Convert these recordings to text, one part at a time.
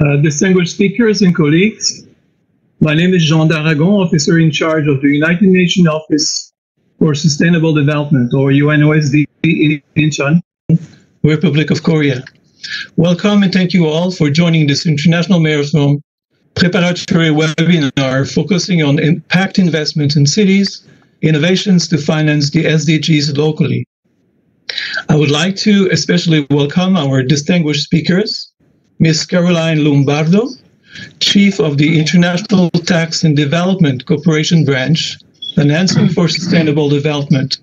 Uh, distinguished speakers and colleagues, my name is Jean d'Aragon, officer in charge of the United Nations Office for Sustainable Development, or UNOSD in Incheon, Republic of Korea. Welcome and thank you all for joining this International Mayors Forum preparatory webinar focusing on impact investments in cities, innovations to finance the SDGs locally. I would like to especially welcome our distinguished speakers, Ms. Caroline Lombardo, Chief of the International Tax and Development Cooperation Branch, Financing for Sustainable Development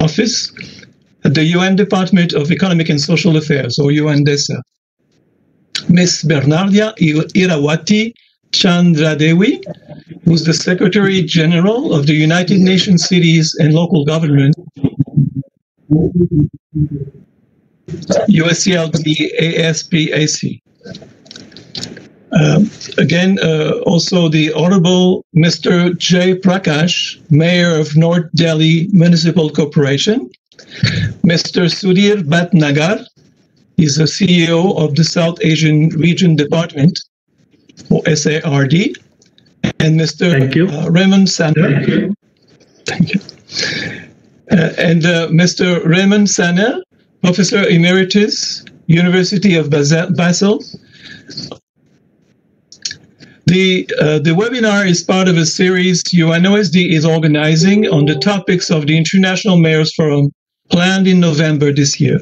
Office at the UN Department of Economic and Social Affairs, or UNDESA. Ms. Bernardia Irawati Chandradewi, who's the Secretary General of the United Nations Cities and Local Government, UCLG ASPAC. Um, again, uh, also the Honorable Mr. Jay Prakash, Mayor of North Delhi Municipal Corporation, Mr. Sudhir Bhatnagar, he's the CEO of the South Asian Region Department, or SARD, and Mr. Thank you. Uh, Raymond Sander. Thank you. Uh, and uh, Mr. Raymond Sander, Professor Emeritus, University of Basel. The, uh, the webinar is part of a series UNOSD is organizing on the topics of the International Mayors Forum planned in November this year.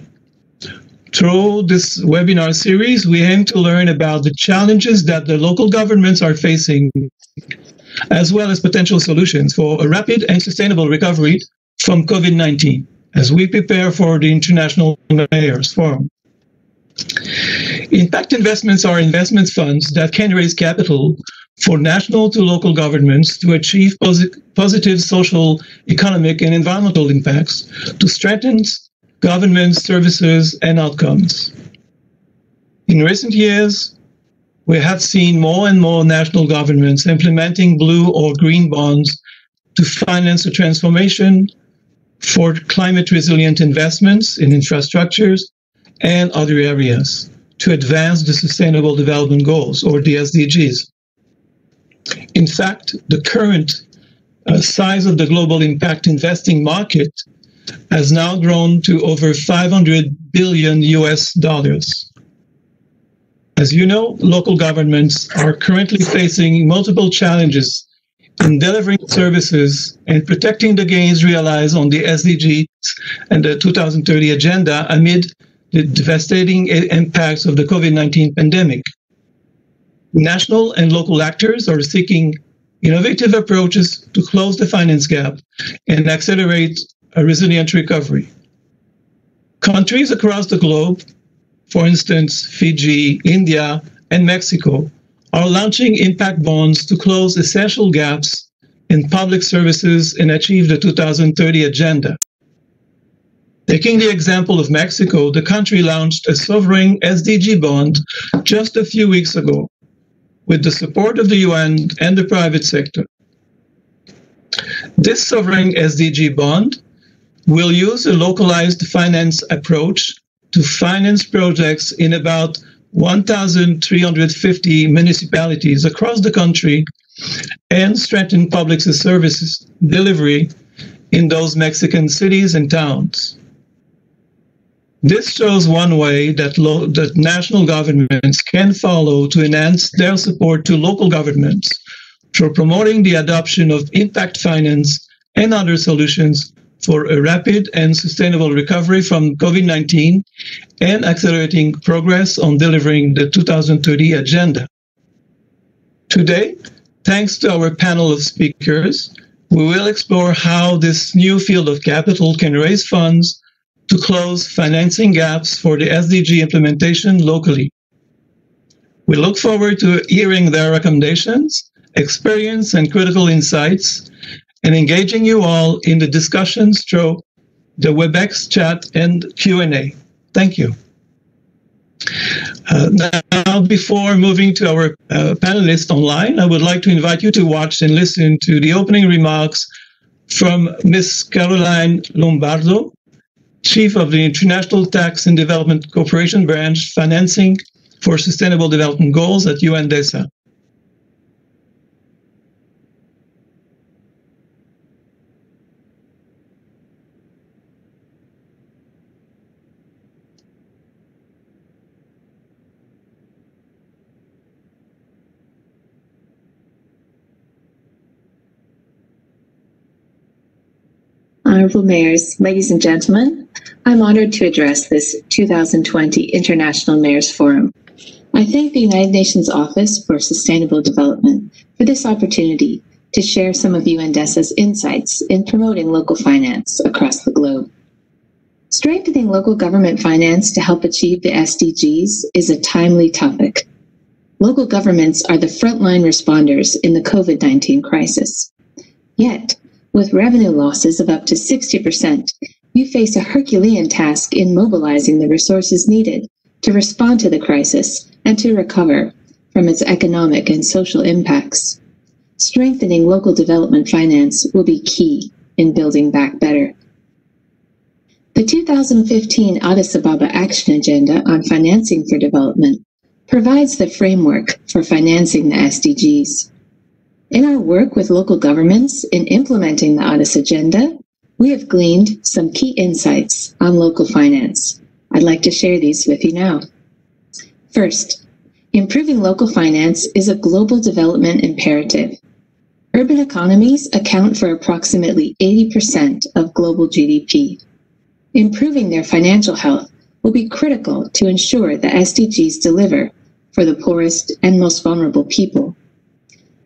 Through this webinar series, we aim to learn about the challenges that the local governments are facing, as well as potential solutions for a rapid and sustainable recovery from COVID 19 as we prepare for the International Mayors Forum. Impact investments are investment funds that can raise capital for national to local governments to achieve posi- positive social, economic, and environmental impacts to strengthen government services and outcomes. In recent years, we have seen more and more national governments implementing blue or green bonds to finance a transformation for climate resilient investments in infrastructures and other areas to advance the Sustainable Development Goals, or the SDGs. In fact, the current uh, size of the global impact investing market has now grown to over 500 billion US dollars. As you know, local governments are currently facing multiple challenges in delivering services and protecting the gains realized on the SDGs and the 2030 agenda amid the devastating impacts of the COVID 19 pandemic. National and local actors are seeking innovative approaches to close the finance gap and accelerate a resilient recovery. Countries across the globe, for instance, Fiji, India, and Mexico, are launching impact bonds to close essential gaps in public services and achieve the 2030 agenda. Taking the example of Mexico, the country launched a sovereign SDG bond just a few weeks ago with the support of the UN and the private sector. This sovereign SDG bond will use a localized finance approach to finance projects in about 1,350 municipalities across the country and strengthen public services delivery in those Mexican cities and towns. This shows one way that, lo- that national governments can follow to enhance their support to local governments for promoting the adoption of impact finance and other solutions for a rapid and sustainable recovery from COVID 19 and accelerating progress on delivering the 2030 agenda. Today, thanks to our panel of speakers, we will explore how this new field of capital can raise funds to close financing gaps for the SDG implementation locally. We look forward to hearing their recommendations, experience, and critical insights and engaging you all in the discussions through the WebEx chat and Q&A. Thank you. Uh, now, before moving to our uh, panelists online, I would like to invite you to watch and listen to the opening remarks from Ms. Caroline Lombardo, Chief of the International Tax and Development Cooperation Branch, Financing for Sustainable Development Goals at UNDESA. Honorable Mayors, ladies and gentlemen, I'm honored to address this 2020 International Mayors Forum. I thank the United Nations Office for Sustainable Development for this opportunity to share some of UNDESA's insights in promoting local finance across the globe. Strengthening local government finance to help achieve the SDGs is a timely topic. Local governments are the frontline responders in the COVID 19 crisis. Yet, with revenue losses of up to 60%, you face a Herculean task in mobilizing the resources needed to respond to the crisis and to recover from its economic and social impacts. Strengthening local development finance will be key in building back better. The 2015 Addis Ababa Action Agenda on Financing for Development provides the framework for financing the SDGs. In our work with local governments in implementing the Addis Agenda, we have gleaned some key insights on local finance. I'd like to share these with you now. First, improving local finance is a global development imperative. Urban economies account for approximately 80% of global GDP. Improving their financial health will be critical to ensure the SDGs deliver for the poorest and most vulnerable people.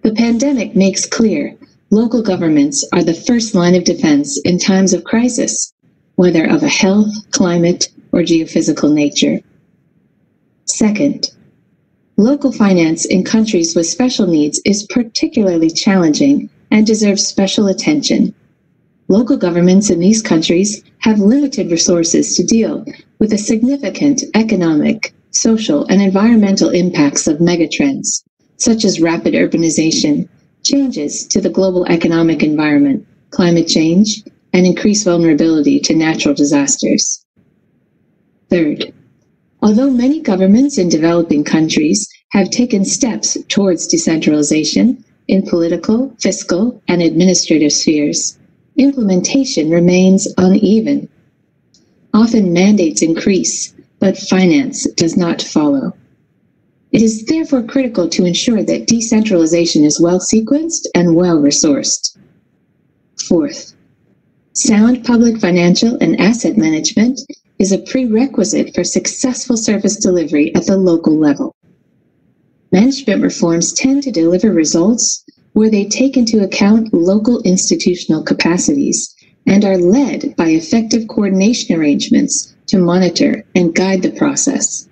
The pandemic makes clear local governments are the first line of defense in times of crisis, whether of a health, climate, or geophysical nature. Second, local finance in countries with special needs is particularly challenging and deserves special attention. Local governments in these countries have limited resources to deal with the significant economic, social, and environmental impacts of megatrends such as rapid urbanization, changes to the global economic environment, climate change, and increased vulnerability to natural disasters. Third, although many governments in developing countries have taken steps towards decentralization in political, fiscal, and administrative spheres, implementation remains uneven. Often mandates increase, but finance does not follow. It is therefore critical to ensure that decentralization is well sequenced and well resourced. Fourth, sound public financial and asset management is a prerequisite for successful service delivery at the local level. Management reforms tend to deliver results where they take into account local institutional capacities and are led by effective coordination arrangements to monitor and guide the process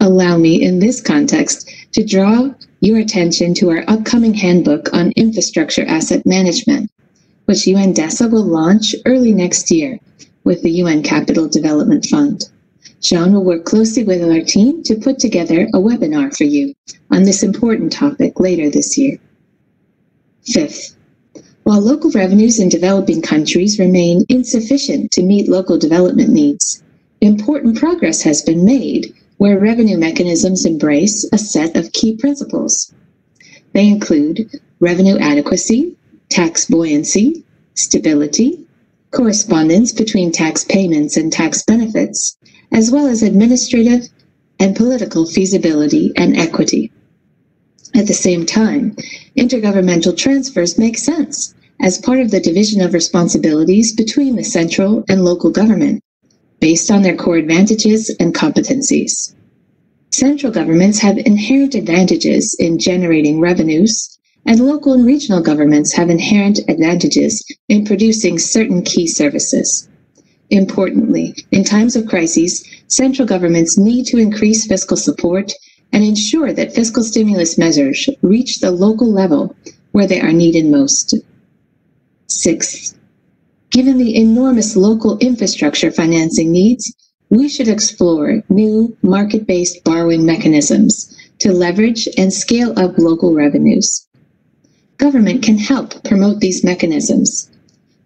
allow me in this context to draw your attention to our upcoming handbook on infrastructure asset management, which UNDESA will launch early next year with the UN Capital Development Fund. Jean will work closely with our team to put together a webinar for you on this important topic later this year. Fifth, while local revenues in developing countries remain insufficient to meet local development needs, important progress has been made where revenue mechanisms embrace a set of key principles. They include revenue adequacy, tax buoyancy, stability, correspondence between tax payments and tax benefits, as well as administrative and political feasibility and equity. At the same time, intergovernmental transfers make sense as part of the division of responsibilities between the central and local government based on their core advantages and competencies. Central governments have inherent advantages in generating revenues, and local and regional governments have inherent advantages in producing certain key services. Importantly, in times of crises, central governments need to increase fiscal support and ensure that fiscal stimulus measures reach the local level where they are needed most. Sixth, Given the enormous local infrastructure financing needs, we should explore new market based borrowing mechanisms to leverage and scale up local revenues. Government can help promote these mechanisms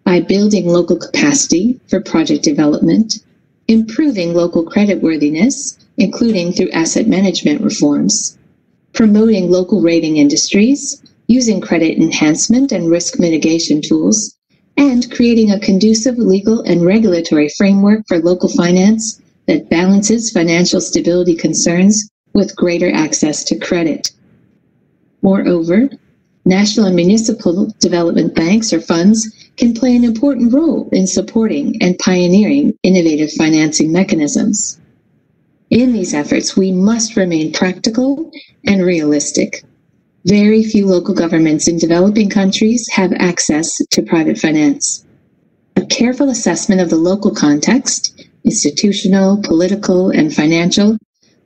by building local capacity for project development, improving local creditworthiness including through asset management reforms, promoting local rating industries, using credit enhancement and risk mitigation tools, and creating a conducive legal and regulatory framework for local finance that balances financial stability concerns with greater access to credit. Moreover, national and municipal development banks or funds can play an important role in supporting and pioneering innovative financing mechanisms. In these efforts, we must remain practical and realistic. Very few local governments in developing countries have access to private finance. A careful assessment of the local context, institutional, political, and financial,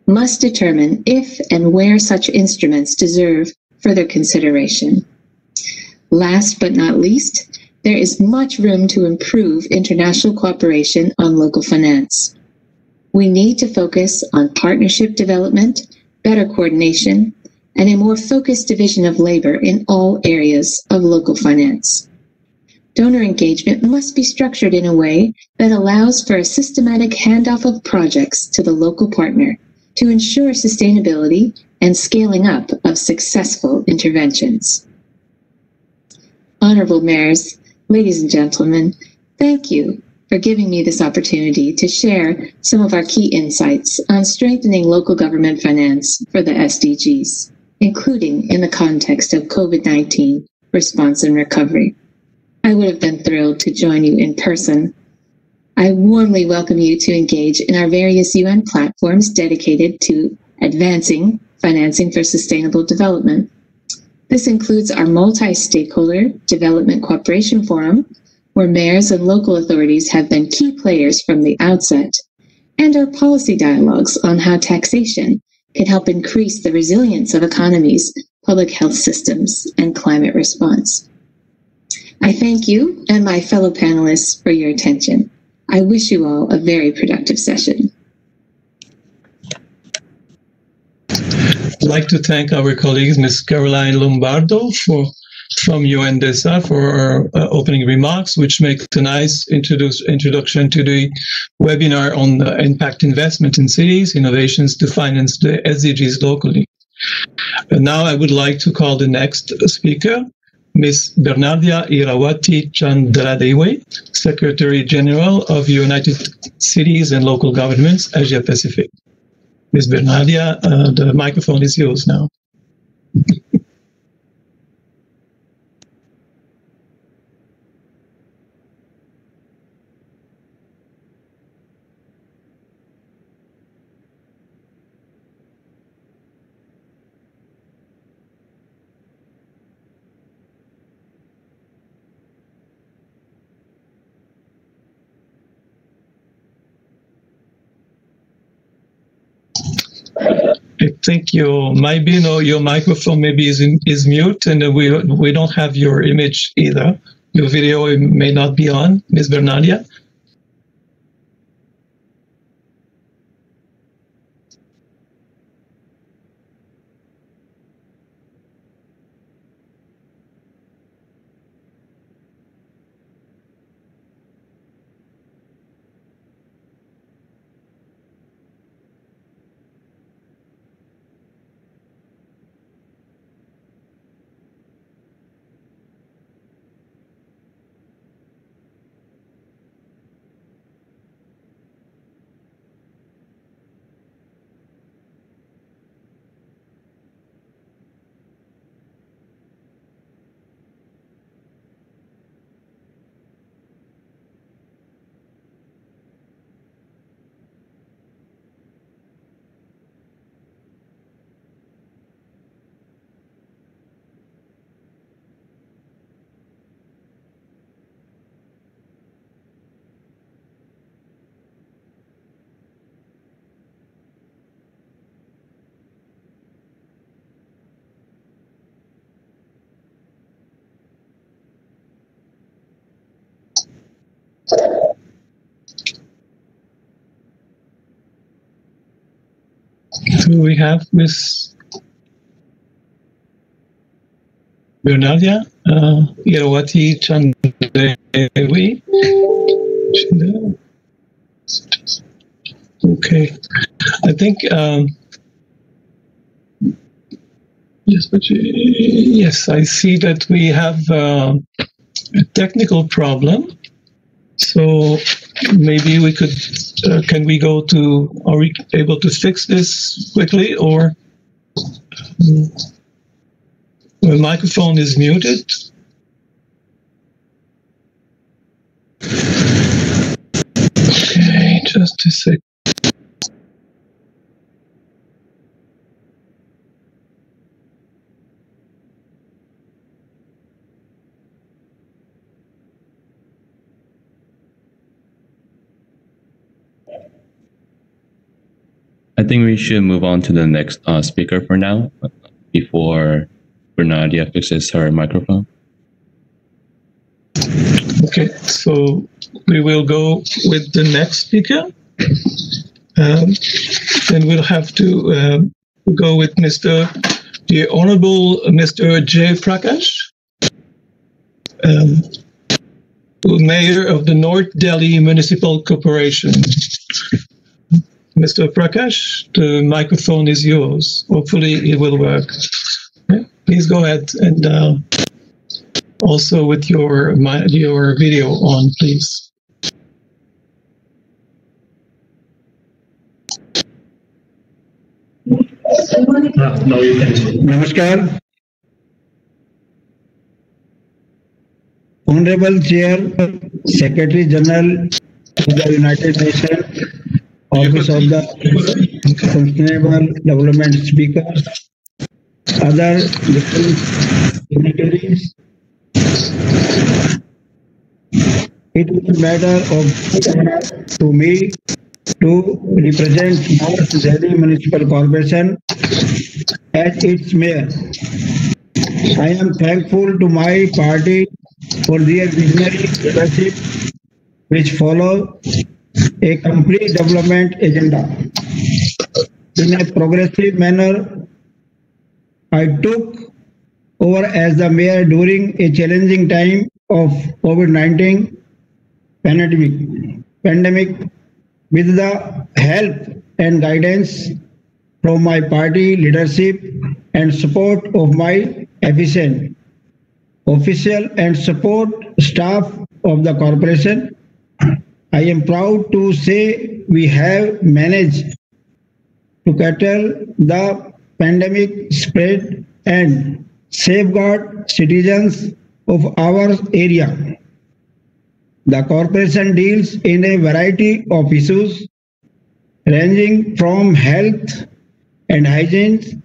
must determine if and where such instruments deserve further consideration. Last but not least, there is much room to improve international cooperation on local finance. We need to focus on partnership development, better coordination, and a more focused division of labor in all areas of local finance. Donor engagement must be structured in a way that allows for a systematic handoff of projects to the local partner to ensure sustainability and scaling up of successful interventions. Honorable mayors, ladies and gentlemen, thank you for giving me this opportunity to share some of our key insights on strengthening local government finance for the SDGs including in the context of COVID 19 response and recovery. I would have been thrilled to join you in person. I warmly welcome you to engage in our various UN platforms dedicated to advancing financing for sustainable development. This includes our multi stakeholder development cooperation forum, where mayors and local authorities have been key players from the outset, and our policy dialogues on how taxation can help increase the resilience of economies, public health systems, and climate response. I thank you and my fellow panelists for your attention. I wish you all a very productive session. I'd like to thank our colleagues, Ms. Caroline Lombardo, for from UNDESA for our uh, opening remarks, which make a nice introduce, introduction to the webinar on uh, impact investment in cities, innovations to finance the SDGs locally. And now I would like to call the next speaker, Ms. Bernardia Irawati Chandradewi, Secretary General of United Cities and Local Governments, Asia Pacific. Ms. Bernardia, uh, the microphone is yours now. I think your maybe you know, your microphone maybe is in, is mute, and we we don't have your image either. Your video may not be on, Ms. Bernardia. Do we have Miss Bernardia uh, Irawati Chandevi? Okay. I think. Um, yes, but yes, I see that we have uh, a technical problem. So maybe we could. Uh, can we go to? Are we able to fix this quickly, or the microphone is muted? Okay, just a sec. I think we should move on to the next uh, speaker for now before Bernardia fixes her microphone. Okay, so we will go with the next speaker. Um, and we'll have to um, go with Mr. the Honorable Mr. Jay Prakash, um, Mayor of the North Delhi Municipal Corporation. Mr. Prakash, the microphone is yours. Hopefully it will work. Please go ahead and uh, also with your mi- your video on, please. now you can. Namaskar. Honorable Chair, Secretary General of the United Nations, Office of the Sustainable Development Speakers, other dignitaries. It is a matter of honor to me to represent North Delhi Municipal Corporation as its mayor. I am thankful to my party for their visionary leadership, which follow a complete development agenda. In a progressive manner, I took over as the mayor during a challenging time of COVID-19 pandemic, pandemic with the help and guidance from my party leadership and support of my efficient official and support staff of the corporation. I am proud to say we have managed to curtail the pandemic spread and safeguard citizens of our area. The corporation deals in a variety of issues ranging from health and hygiene,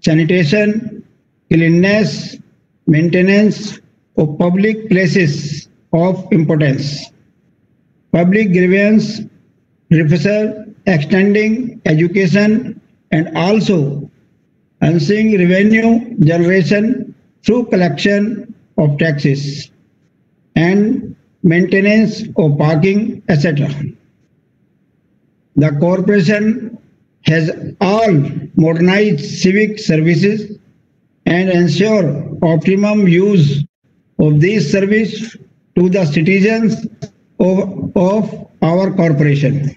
sanitation, cleanliness, maintenance of public places of importance, public grievance, refusal, extending education, and also ensuing revenue generation through collection of taxes and maintenance of parking, etc. The corporation has all modernized civic services and ensure optimum use of these service to the citizens of, of our corporation.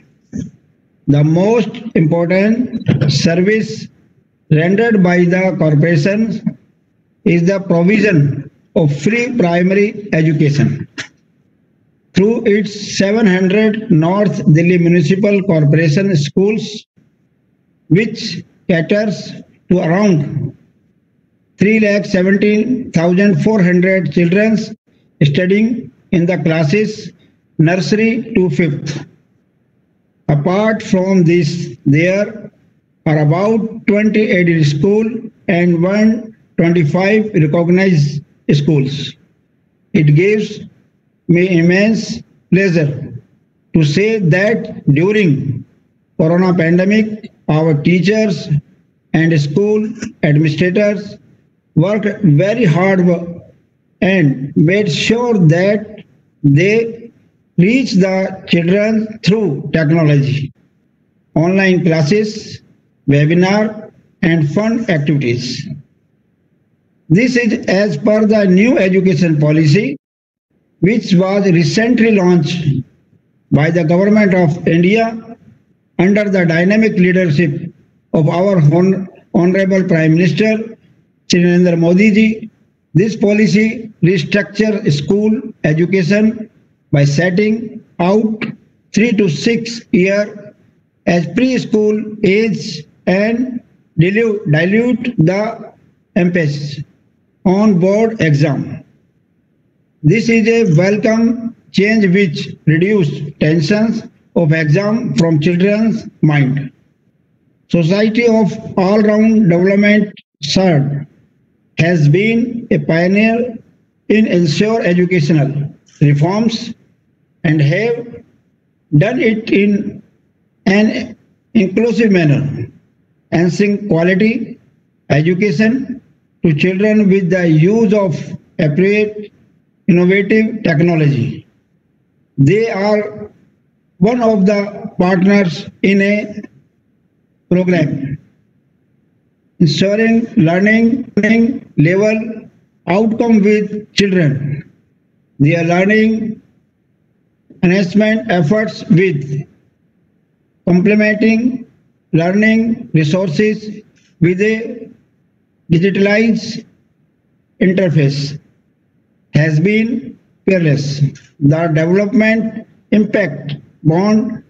The most important service rendered by the corporation is the provision of free primary education through its 700 North Delhi Municipal Corporation schools, which caters to around 3,17,400 children studying in the classes nursery to fifth. Apart from this, there are about 20 aided school and 125 recognized schools. It gives me immense pleasure to say that during corona pandemic our teachers and school administrators worked very hard and made sure that they reach the children through technology online classes webinar and fun activities. This is as per the new education policy which was recently launched by the government of India under the dynamic leadership of our hon- Honorable Prime Minister Narendra Modi ji, this policy restructure school education by setting out three to six year as preschool age and dilute, the emphasis on board exam. This is a welcome change which reduce tensions of exam from children's mind. Society of all-round development SARD has been a pioneer in ensure educational reforms and have done it in an inclusive manner, enhancing quality education to children with the use of appropriate innovative technology. They are one of the partners in a program ensuring learning, learning level outcome with children. They are learning enhancement efforts with complementing learning resources with a digitalized interface has been peerless. The development impact bond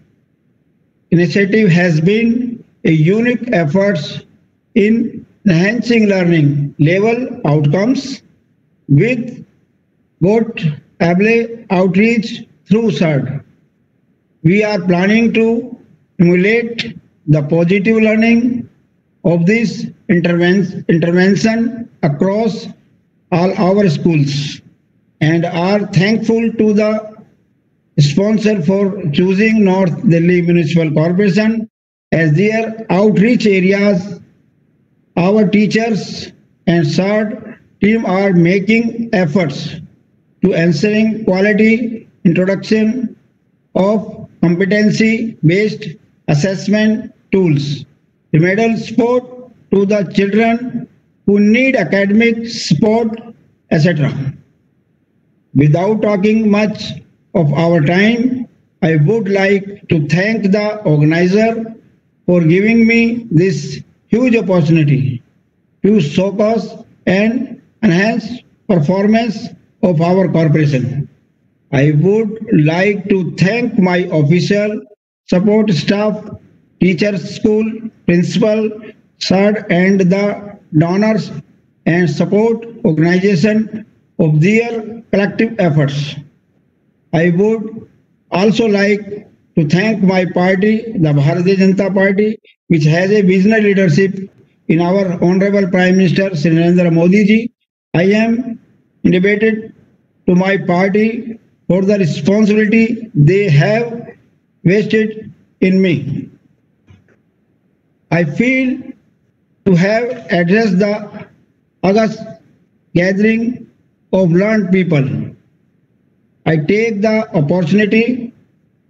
initiative has been a unique effort in enhancing learning level outcomes with both able outreach through SARD. We are planning to emulate the positive learning of this interven- intervention across all our schools and are thankful to the sponsor for choosing North Delhi Municipal Corporation as their outreach areas. Our teachers and SARD team are making efforts to ensuring quality introduction of competency-based assessment tools, remedial support to the children who need academic support, etc. Without talking much of our time, I would like to thank the organizer for giving me this huge opportunity to showcase and enhance performance of our corporation. I would like to thank my official support staff, teachers, school, principal, SARD, and the donors and support organization of their collective efforts. I would also like to thank my party, the Bharatiya Janata Party, which has a visionary leadership in our Honorable Prime Minister Sri Narendra Modi ji. I am indebted to my party for the responsibility they have vested in me. I feel to have addressed the August gathering of learned people. I take the opportunity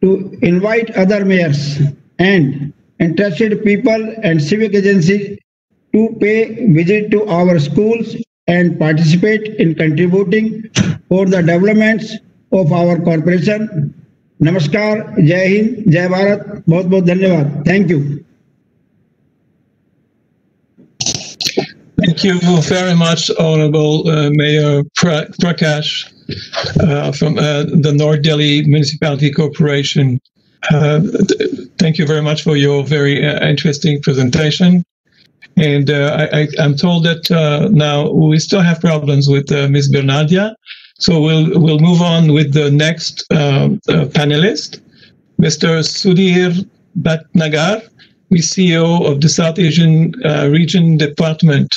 to invite other mayors and interested people and civic agencies to pay visit to our schools and participate in contributing for the developments of our corporation. नमस्कार जय हिंद जय भारत बहुत बहुत धन्यवाद thank you Thank you very much, Honorable uh, Mayor pra- Prakash uh, from uh, the North Delhi Municipality Corporation. Uh, th- thank you very much for your very uh, interesting presentation. And uh, I, I, I'm told that uh, now we still have problems with uh, Ms. Bernardia. So we'll we'll move on with the next um, uh, panelist, Mr. Sudhir Bhatnagar, the CEO of the South Asian uh, Region Department.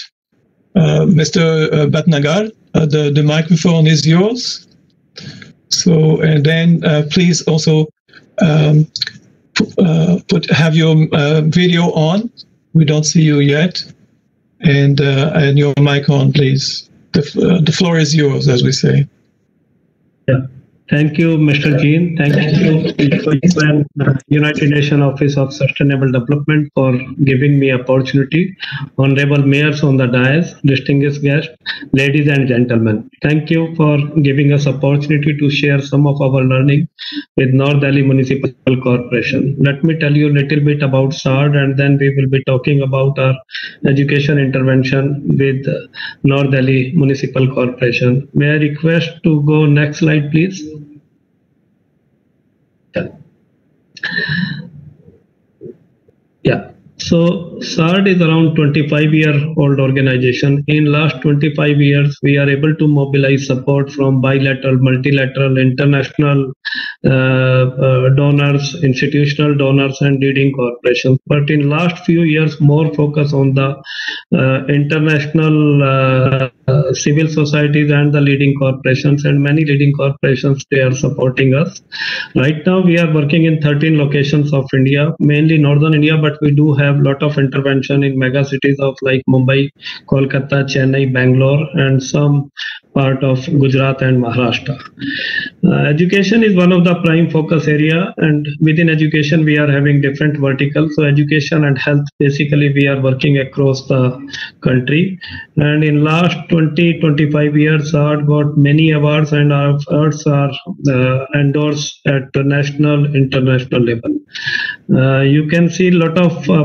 Uh, Mr. uh, Bhatnagar, uh, the the microphone is yours. So and then uh, please also um, uh, put have your uh, video on. We don't see you yet, and uh, and your mic on, please. The uh, the floor is yours, as we say. Thank you, Mr. Jean. Thank you, United Nations Office of Sustainable Development for giving me opportunity. Honorable mayors on the dais, distinguished guests, ladies and gentlemen. Thank you for giving us opportunity to share some of our learning with North Delhi Municipal Corporation. Let me tell you a little bit about SARD and then we will be talking about our education intervention with North Delhi Municipal Corporation. May I request to go next slide, please? Yeah. So SARD is around 25 year old organization. In last 25 years, we are able to mobilize support from bilateral, multilateral, international uh, uh, donors, institutional donors, and leading corporations. But in last few years, more focus on the uh, international uh, civil societies and the leading corporations, and many leading corporations they are supporting us. Right now, we are working in 13 locations of India, mainly northern India, but we do have have lot of intervention in mega cities of like Mumbai, Kolkata, Chennai, Bangalore, and some part of Gujarat and Maharashtra. Uh, education is one of the prime focus area, and within education we are having different verticals. So education and health, basically we are working across the country. And in last 20, 25 years, SARD got many awards, and our awards are uh, endorsed at the national, international level. Uh, you can see a lot of uh,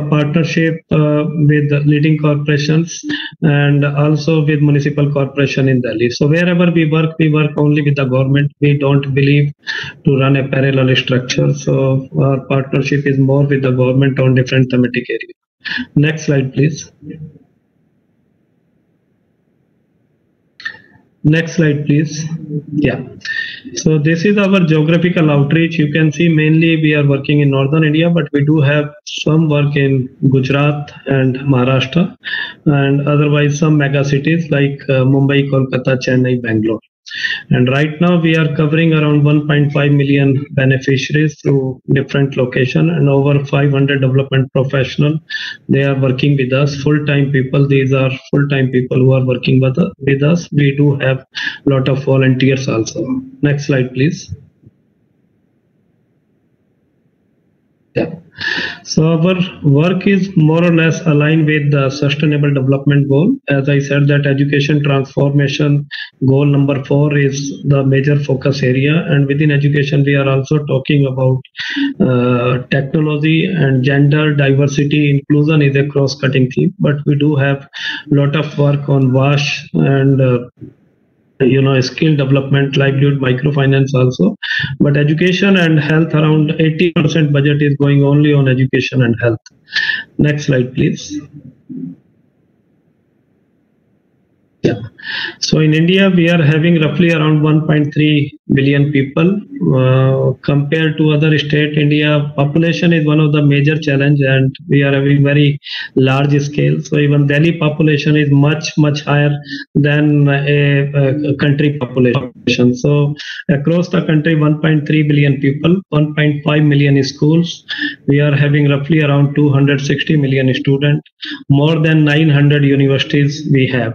partnership uh, with leading corporations and also with municipal corporation in Delhi. So wherever we work, we work only with the government. We don't believe to run a parallel structure. So our partnership is more with the government on different thematic areas. Next slide, please. Next slide, please. Yeah. So this is our geographical outreach. You can see mainly we are working in northern India, but we do have some work in Gujarat and Maharashtra, and otherwise some mega cities like uh, Mumbai, Kolkata, Chennai, Bangalore. And right now we are covering around 1.5 million beneficiaries through different location and over 500 development professional. They are working with us, full-time people. These are full-time people who are working with, with us. We do have a lot of volunteers also. Next slide, please. Yeah. So our work is more or less aligned with the sustainable development goal. As I said that education transformation goal number four is the major focus area. And within education, we are also talking about uh, technology and gender diversity inclusion is a cross cutting theme, but we do have a lot of work on WASH and uh, you know skill development livelihood microfinance also. But education and health around 80% budget is going only on education and health. Next slide please yeah. So in india we are having roughly around 1.3 billion people. Uh, compared to other state india population is one of the major challenge and we are having very large scale. So even delhi population is much much higher than a, a country population. So across the country 1.3 billion people 1.5 million schools. We are having roughly around 260 million students. More than 900 universities we have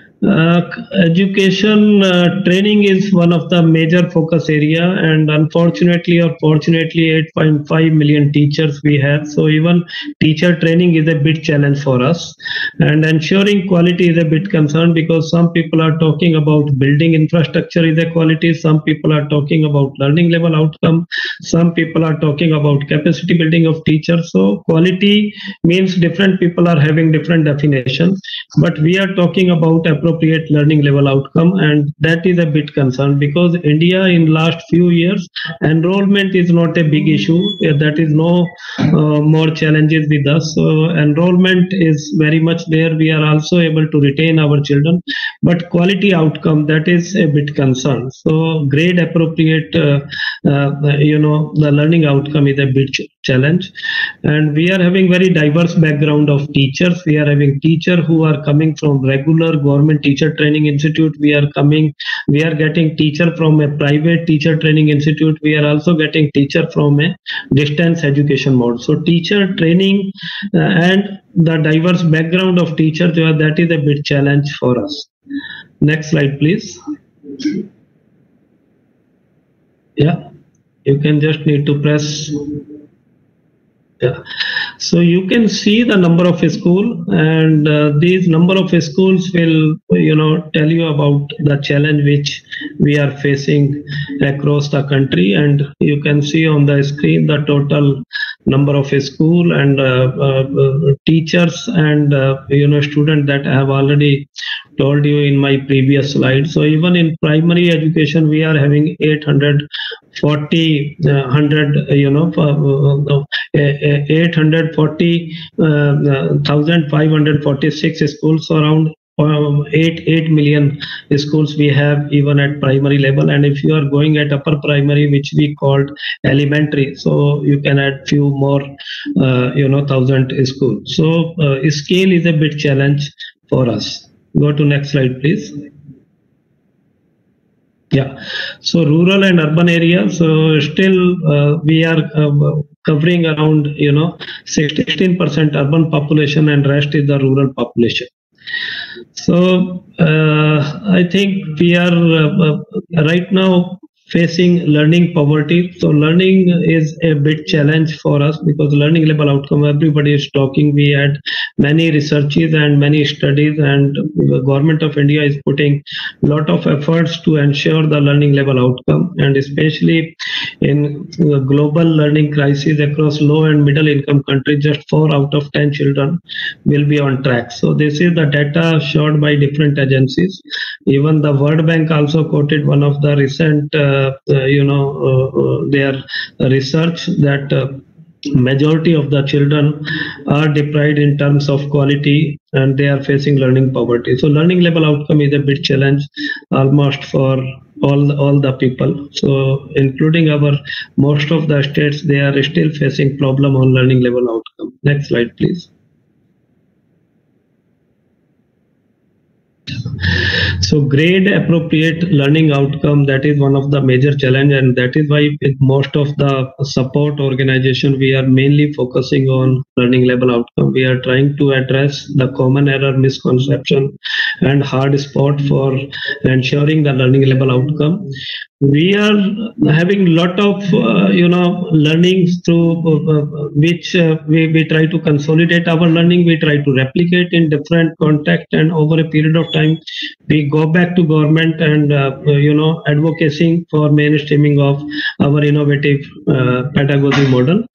uh, education uh, training is one of the major focus area and unfortunately or fortunately 8.5 million teachers we have. So even teacher training is a big challenge for us and ensuring quality is a bit concerned because some people are talking about building infrastructure is a quality some people are talking about learning level outcome some people are talking about capacity building of teachers. So quality means different people are having different definitions but we are talking about appropriate learning level outcome and that is a bit concerned because india in last few years enrollment is not a big issue. That is no uh, more challenges with us. So enrollment is very much there. We are also able to retain our children but quality outcome that is a bit concerned. So grade appropriate uh, uh, you know the learning outcome is a bit challenge. And we are having very diverse background of teachers. We are having teacher who are coming from regular government teacher training institute we are coming we are getting teacher from a private teacher training institute we are also getting teacher from a distance education mode so teacher training uh, and the diverse background of teachers that is a bit challenge for us next slide please Yeah, you can just need to press. Yeah. So you can see the number of school and uh, these number of schools will, you know, tell you about the challenge which we are facing across the country. And you can see on the screen the total number of school and uh, uh, uh teachers and, uh, you know, students that I have already told you in my previous slide. So even in primary education, we are having 840, uh, 100, you know, uh, 840, uh, 1,546 schools around um, 8 8 million schools we have even at primary level. And if you are going at upper primary which we called elementary so you can add few more uh, you know thousand schools. So uh, scale is a bit challenge for us. Go to next slide, please. Yeah, so rural and urban areas. So still uh, we are uh, covering around you know 16% urban population and rest is the rural population. So uh, I think we are uh, uh, right now facing learning poverty. So learning is a big challenge for us because learning level outcome, everybody is talking. We had many researches and many studies and the government of India is putting a lot of efforts to ensure the learning level outcome and especially in the global learning crisis across low and middle income countries, just four out of 10 children will be on track. So this is the data showed by different agencies. Even the World Bank also quoted one of the recent uh, you know uh, their research that uh, majority of the children are deprived in terms of quality and they are facing learning poverty. So learning level outcome is a big challenge almost for all all the people. So including our most of the states they are still facing problem on learning level outcome. Next slide please So grade appropriate learning outcome, that is one of the major challenge and that is why most of the support organization, we are mainly focusing on learning level outcome. We are trying to address the common error, misconception and hard spot for ensuring the learning level outcome we are having a lot of uh, you know learnings through uh, uh, which uh, we, we try to consolidate our learning. We try to replicate in different context and over a period of time we go back to government and uh, uh, you know advocating for mainstreaming of our innovative pedagogy model.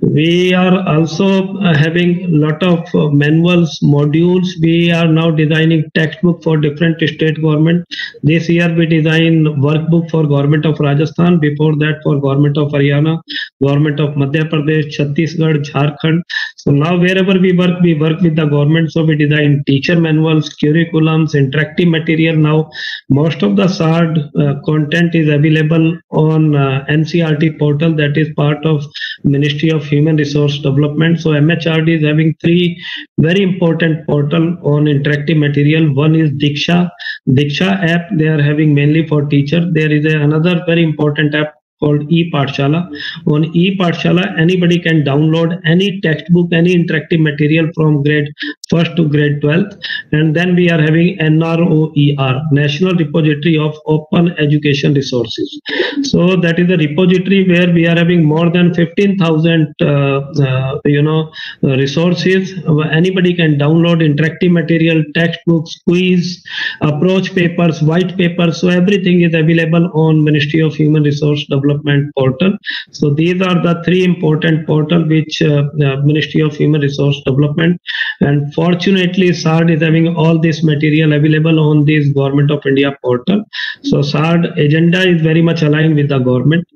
We are also having a lot of manuals modules. We are now designing textbook for different state government. This year we design workbook for government of Rajasthan, before that for government of Haryana, government of Madhya Pradesh, Chhattisgarh, Jharkhand. So now wherever we work, we work with the government. So we design teacher manuals, curriculums, interactive material. Now most of the SARD uh, content is available on uh, NCERT portal that is part of Ministry of Human Resource Development. So MHRD is having three very important portal on interactive material. One is Diksha. Diksha app they are having mainly for teacher. There is a another very important app called ePathshala. On ePathshala, anybody can download any textbook, any interactive material from grade 1st to grade 12th. And then we are having NROER, National Repository of Open Education Resources. So that is a repository where we are having more than 15,000, uh, uh, you know, resources. Anybody can download interactive material, textbooks, quiz, approach papers, white papers. So everything is available on Ministry of Human Resource Development development portal. So these are the three important portal which uh, Ministry of Human Resource Development and fortunately SARD is having all this material available on this Government of India portal. So SARD agenda is very much aligned with the government.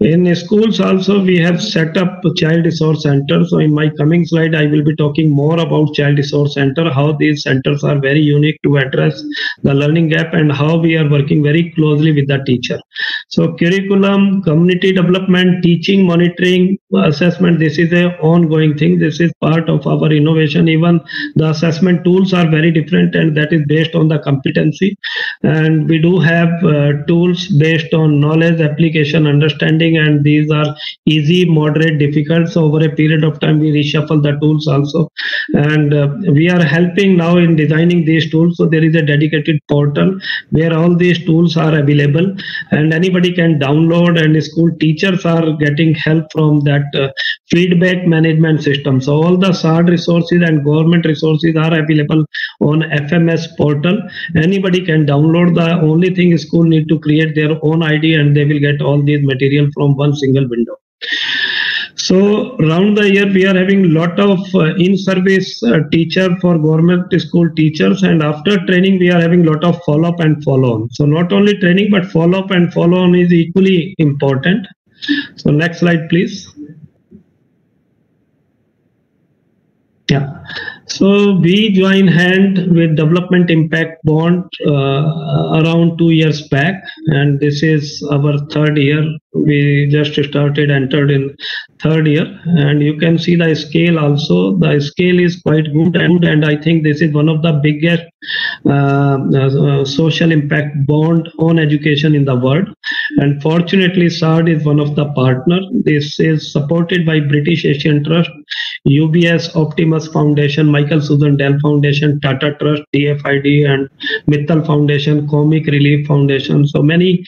In schools also we have set up child resource center. So in my coming slide I will be talking more about child resource center, how these centers are very unique to address the learning gap and how we are working very closely with the teacher. So curriculum community development, teaching, monitoring, assessment. This is a ongoing thing. This is part of our innovation. Even the assessment tools are very different and that is based on the competency and we do have uh, tools based on knowledge application understanding and these are easy moderate difficult so over a period of time we reshuffle the tools also and uh, we are helping now in designing these tools so there is a dedicated portal where all these tools are available and anybody can download and school teachers are getting help from that uh, feedback management system. So all the SARD resources and government resources are available on FMS portal. Anybody can download. The only thing school need to create their own id and they will get all these material from one single window so around the year we are having lot of uh, in-service uh, teacher for government school teachers and after training we are having a lot of follow-up and follow-on. So not only training but follow-up and follow-on is equally important. So next slide please. Yeah. So we join hand with Development Impact Bond uh, around two years back, and this is our third year. We just started, entered in third year, and you can see the scale also. The scale is quite good, and, and I think this is one of the biggest uh, uh, social impact bond on education in the world. And fortunately, SARD is one of the partner. This is supported by British Asian Trust, UBS Optimus Foundation, Michael Susan Dell Foundation, Tata Trust, DFID, and Mittal Foundation, Comic Relief Foundation. So many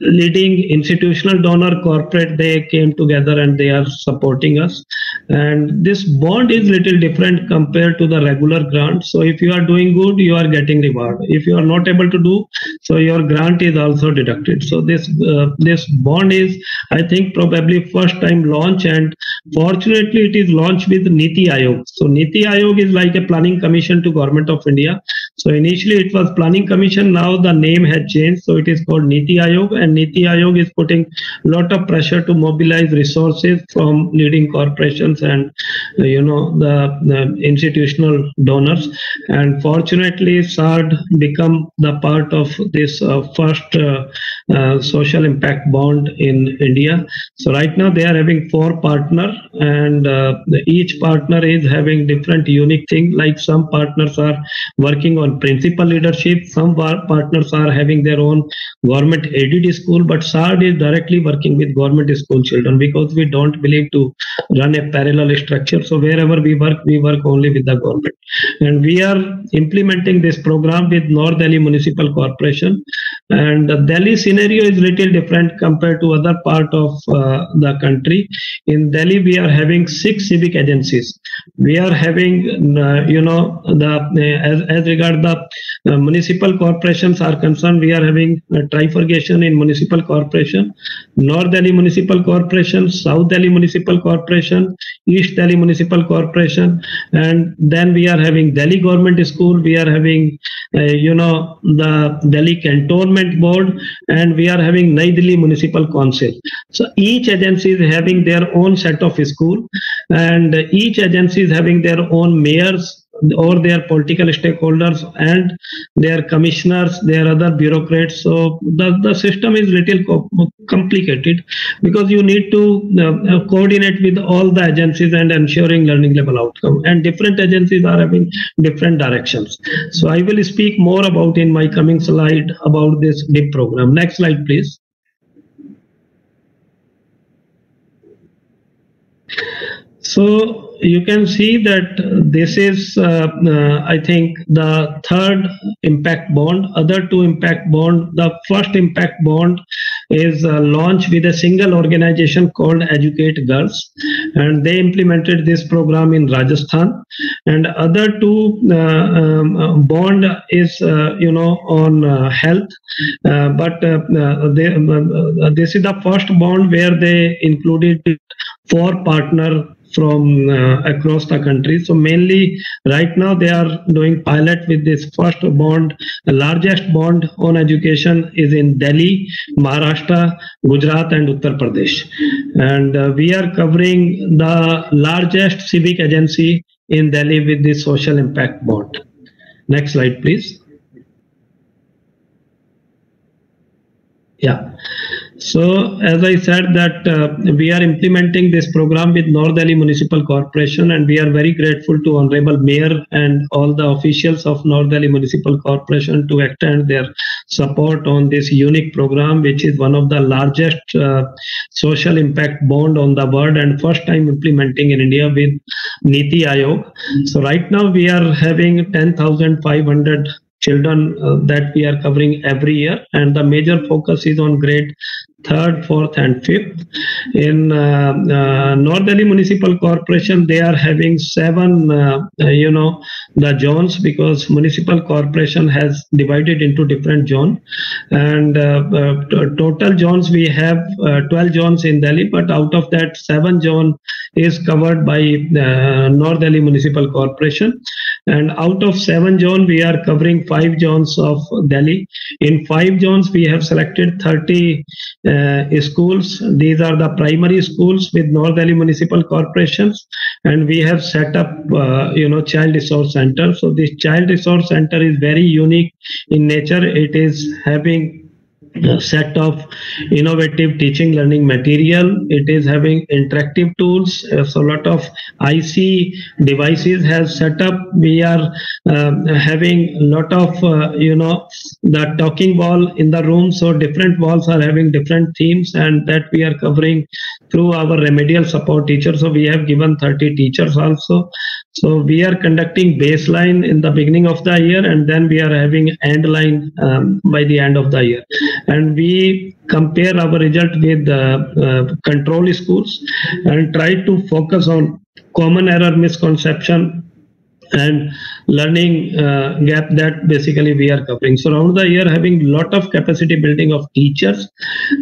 leading institutional donor corporate they came together and they are supporting us. And this bond is little different compared to the regular grant. So if you are doing good you are getting reward. If you are not able to do so your grant is also deducted. So this uh, this bond is i think probably first time launch and fortunately it is launched with niti aayog. So niti aayog is like a planning commission to government of india. So initially it was planning commission now the name has changed. So it is called niti aayog and Niti Aayog is putting a lot of pressure to mobilize resources from leading corporations and uh, you know the, the, institutional donors. And fortunately, SARD become the part of this uh, first uh, social impact bond in India. So right now they are having four partner, and uh, each partner is having different unique thing. Like some partners are working on principal leadership, some partners are having their own government aided school, but SARD is directly working with government school children because we don't believe to run a parallel structure. So wherever we work, we work only with the government. And we are implementing this program with North Delhi Municipal Corporation. And Delhi scenario is little different compared to other part of uh, the country. In Delhi, we are having six civic agencies. We are having, uh, you know, the uh, as, as regard the uh, municipal corporations are concerned, we are having trifurcation in municipal corporation, North Delhi Municipal Corporation, South Delhi Municipal Corporation, East Delhi Municipal Corporation, and then we are having Delhi Government School, we are having, uh, you know, the Delhi Cantonment Board, and we are having Nai Delhi Municipal Council. So each agency is having their own set of school, and each agency is having their own mayors, or their political stakeholders and their commissioners, their other bureaucrats. So the, the system is little co complicated because you need to uh, uh, coordinate with all the agencies and ensuring learning level outcome. And different agencies are having different directions. So I will speak more about in my coming slide about this DIB program. Next slide, please. So you can see that this is, uh, uh, I think, the third impact bond. Other two impact bond. The first impact bond is uh, launched with a single organization called Educate Girls, and they implemented this program in Rajasthan. And other two uh, um, bond is, uh, you know, on uh, health, but they, this is the first bond where they included four partner from uh, across the country. So mainly right now they are doing pilot with this first bond. The largest bond on education is in Delhi, Maharashtra, Gujarat and Uttar Pradesh. And uh, we are covering the largest civic agency in Delhi with this social impact bond. Next slide, please. Yeah. So as I said that uh, we are implementing this program with North Delhi Municipal Corporation and we are very grateful to Honorable Mayor and all the officials of North Delhi Municipal Corporation to extend their support on this unique program which is one of the largest uh, social impact bond on the world and first time implementing in India with Niti Aayog. So right now we are having 10,500 children uh, that we are covering every year. And the major focus is on grade third fourth and fifth. In uh, uh, north delhi municipal corporation they are having seven uh, uh, you know the zones because municipal corporation has divided into different zones. and uh, total zones we have 12 zones in delhi but out of that seven zone is covered by north delhi municipal corporation. And out of seven zone we are covering five zones of delhi. In five zones we have selected 30 uh, schools. These are the primary schools with north delhi municipal corporations and we have set up uh, you know child resource center. So this child resource center is very unique in nature. It is having set of innovative teaching learning material. It is having interactive tools uh, so a lot of ic devices have set up. We are uh, having a lot of uh, you know the talking wall in the room so different walls are having different themes and that we are covering through our remedial support teachers so we have given 30 teachers also so we are conducting baseline in the beginning of the year and then we are having end line um, by the end of the year. And we compare our result with the uh, control schools and try to focus on common error misconception and learning uh, gap that basically we are covering. So around the year having a lot of capacity building of teachers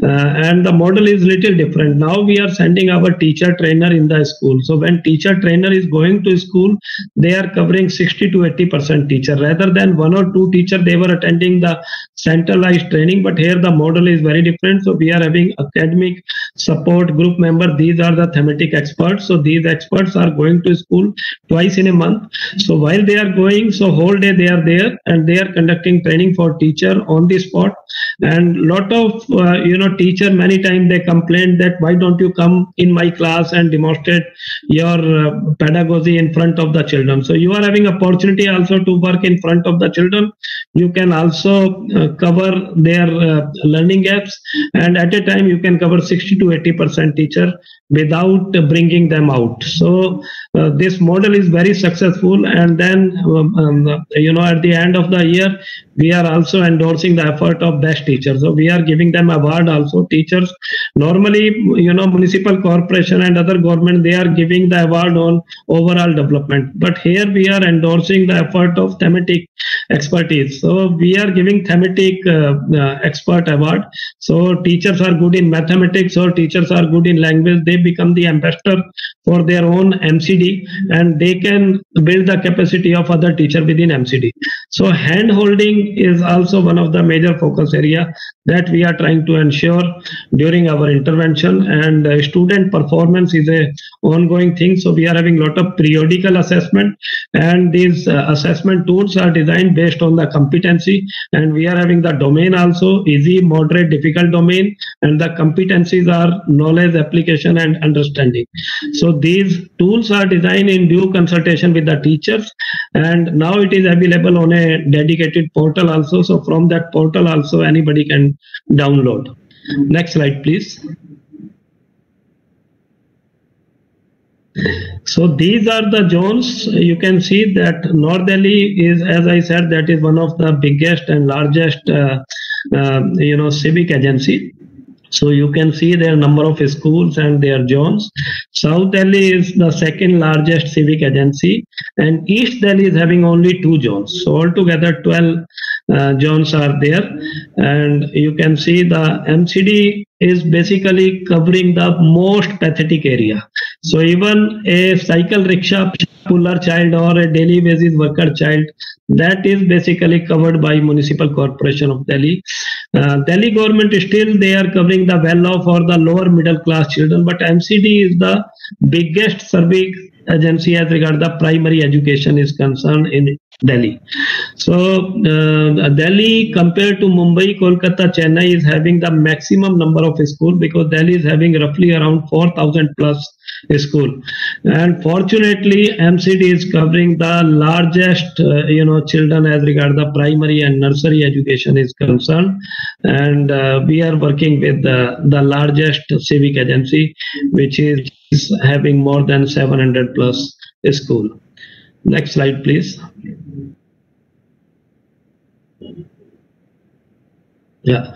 uh, and the model is little different. Now we are sending our teacher trainer in the school. So when teacher trainer is going to school they are covering 60 to 80 percent teacher. Rather than one or two teacher they were attending the centralized training but here the model is very different. So we are having academic support group member. These are the thematic experts. So these experts are going to school twice in a month so while they are going, so whole day they are there and they are conducting training for teacher on the spot. And lot of uh, you know teacher many times they complain that why don't you come in my class and demonstrate your uh, pedagogy in front of the children. So you are having opportunity also to work in front of the children. You can also uh, cover their uh, learning gaps and at a time you can cover 60 to 80 percent teacher without bringing them out. So uh, this model is very successful and then um, um, you know at the end of the year we are also endorsing the effort of best teachers. So we are giving them award also. Teachers normally you know municipal corporation and other government they are giving the award on overall development. But here we are endorsing the effort of thematic expertise. So we are giving thematic uh, uh, expert award. So teachers are good in mathematics or teachers are good in language. They become the ambassador for their own mcd and they can build the capacity of other teacher within mcd so hand holding is also one of the major focus area that we are trying to ensure during our intervention. And uh, student performance is a ongoing thing. So we are having a lot of periodical assessment. And these uh, assessment tools are designed based on the competency. And we are having the domain also easy moderate difficult domain. And the competencies are knowledge application and understanding. So these tools are designed in due consultation with the and now it is available on a dedicated portal also. So from that portal also anybody can download. Next slide please. So these are the zones. You can see that north delhi is as i said that is one of the biggest and largest uh, uh, you know civic agency. So you can see their number of schools and their zones. South Delhi is the second largest civic agency and East Delhi is having only two zones. So altogether 12 uh, zones are there and you can see the MCD is basically covering the most pathetic area. So even a cycle rickshaw puller child or a daily basis worker child, that is basically covered by municipal corporation of delhi uh, delhi government still they are covering the well off or the lower middle class children but mcd is the biggest service agency as regard the primary education is concerned in Delhi. So uh, Delhi compared to Mumbai, Kolkata, Chennai is having the maximum number of schools because Delhi is having roughly around 4,000 plus school and fortunately mcd is covering the largest uh, you know children as regard the primary and nursery education is concerned. And uh, we are working with the, the largest civic agency which is having more than 700 plus school. Next slide please. Yeah.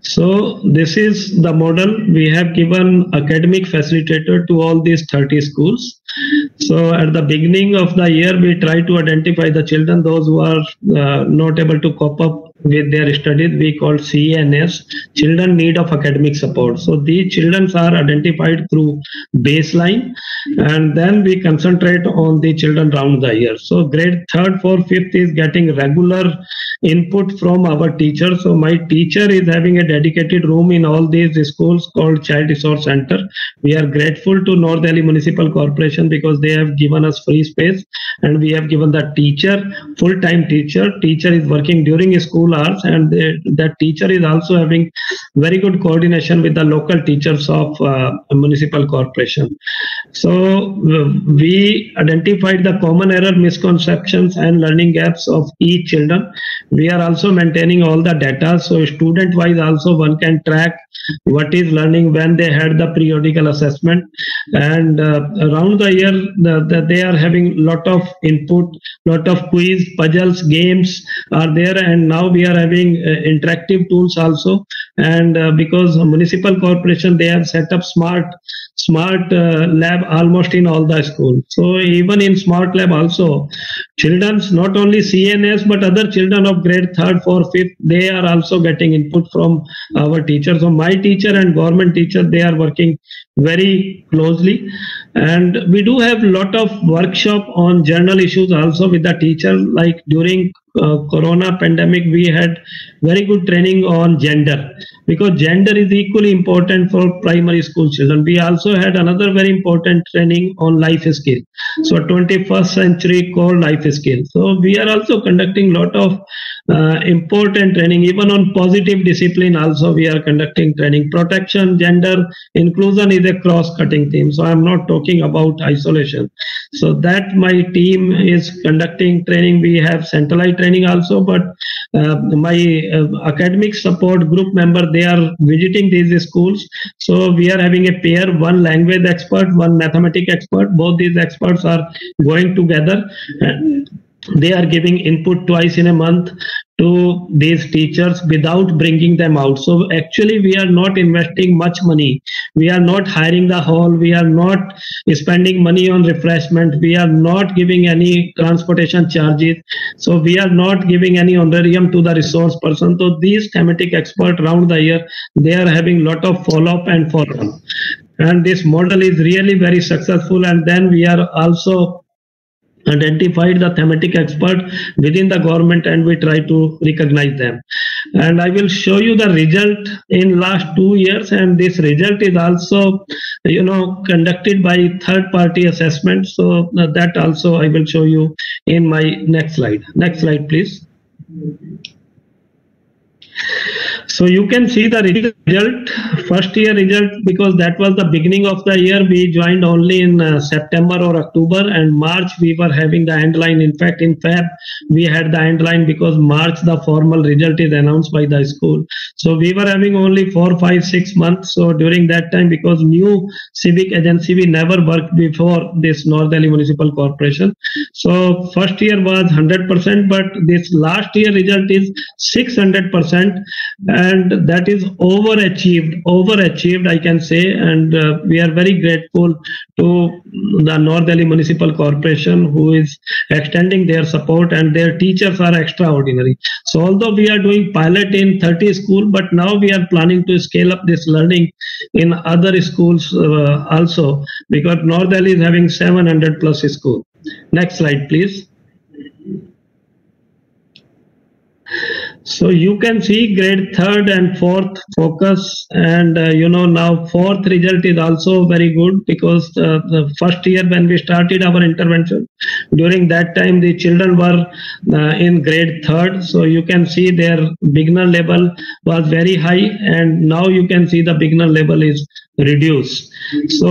So this is the model. We have given academic facilitator to all these 30 schools so at the beginning of the year we try to identify the children those who are uh, not able to cope up with their studies we call CNS children need of academic support. So these children are identified through baseline and then we concentrate on the children round the year. So grade third fourth fifth is getting regular input from our teacher. So my teacher is having a dedicated room in all these schools called child resource center. We are grateful to north delhi municipal corporation because they have given us free space and we have given the teacher full-time teacher. Teacher is working during school school hours and that teacher is also having very good coordination with the local teachers of uh, municipal corporation. So we identified the common error misconceptions and learning gaps of each children. We are also maintaining all the data so student wise also one can track what is learning when they had the periodical assessment. And uh, around the year the, the, they are having lot of input lot of quiz puzzles games are there and now we are having uh, interactive tools also and uh, because municipal corporation they have set up smart smart uh, lab almost in all the schools so even in smart lab also children's not only cns but other children of grade third fourth fifth they are also getting input from our teachers. So my teacher and government teacher they are working very closely. And we do have lot of workshop on general issues also with the teacher. Like during uh, corona pandemic we had very good training on gender. Because gender is equally important for primary school children. We also had another very important training on life skill. So 21st century core life skill. So we are also conducting a lot of uh, important training even on positive discipline also we are conducting training. Protection gender inclusion is a cross cutting theme. So i'm not talking about isolation. So that my team is conducting training. We have centralized training also but uh, my uh, academic support group member they are visiting these schools. So we are having a pair one language expert one mathematic expert. Both these experts are going together. And they are giving input twice in a month to these teachers without bringing them out. So actually we are not investing much money. We are not hiring the hall. We are not spending money on refreshment. We are not giving any transportation charges. So we are not giving any honorarium to the resource person. So these thematic experts around the year they are having lot of follow up and follow up and this model is really very successful. And then we are also identified the thematic expert within the government and we try to recognize them. And i will show you the result in last two years and this result is also you know conducted by third party assessment. So uh, that also i will show you in my next slide. Next slide please so you can see the result, first year result, because that was the beginning of the year. We joined only in uh, September or October, and March we were having the end line. In fact, in Feb we had the end line because March the formal result is announced by the school. So we were having only four, five, six months. So during that time, because new civic agency we never worked before this North Delhi Municipal Corporation. So first year was 100%, but this last year result is 600% and that is overachieved overachieved i can say and uh, we are very grateful to the north delhi municipal corporation who is extending their support and their teachers are extraordinary. So although we are doing pilot in 30 schools but now we are planning to scale up this learning in other schools uh, also because north delhi is having 700 plus schools next slide please So you can see grade third and fourth focus, and uh, you know now fourth result is also very good because uh, the first year when we started our intervention, during that time the children were uh, in grade third, so you can see their beginner level was very high, and now you can see the beginner level is reduced. So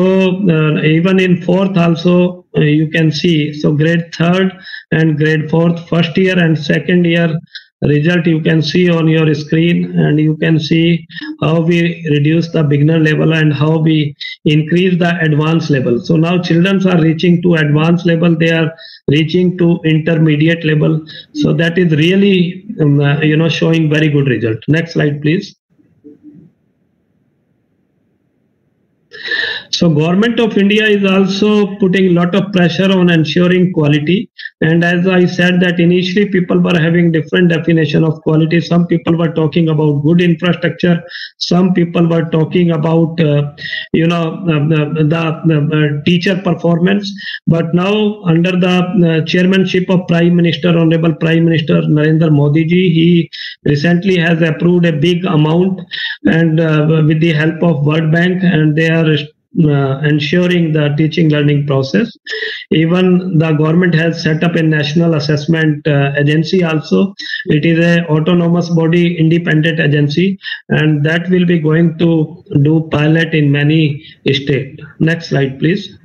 uh, even in fourth also uh, you can see so grade third and grade fourth first year and second year result you can see on your screen and you can see how we reduce the beginner level and how we increase the advanced level. So now children are reaching to advanced level they are reaching to intermediate level. So that is really um, uh, you know showing very good result. Next slide please So government of India is also putting a lot of pressure on ensuring quality. And as I said that initially people were having different definition of quality. Some people were talking about good infrastructure. Some people were talking about, uh, you know, uh, the, the, the, teacher performance. But now under the uh, chairmanship of Prime Minister, Honorable Prime Minister Narendra Modi ji, he recently has approved a big amount and uh, with the help of World Bank and they are uh, ensuring the teaching learning process. Even the government has set up a national assessment uh, agency also. It is a autonomous body, independent agency, and that will be going to do pilot in many states. Next slide, please.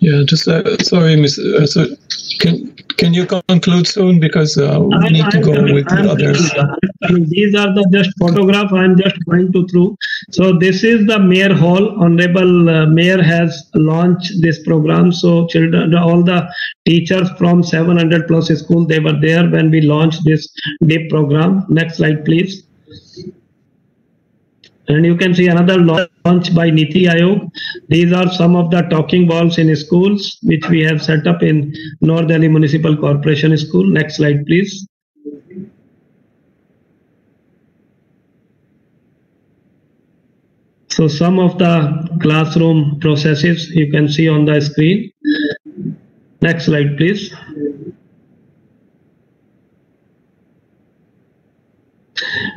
Yeah, just uh, sorry, Miss. Uh, so can can you conclude soon because uh, we need to go with the others. These are the just photograph I am just going to through. So this is the mayor hall. Honorable uh, mayor has launched this program. So children, all the teachers from 700 plus school they were there when we launched this deep program. Next slide, please. And you can see another launch by Niti Aayog. These are some of the talking balls in schools, which we have set up in North Delhi Municipal Corporation School. Next slide, please. So some of the classroom processes you can see on the screen. Next slide, please.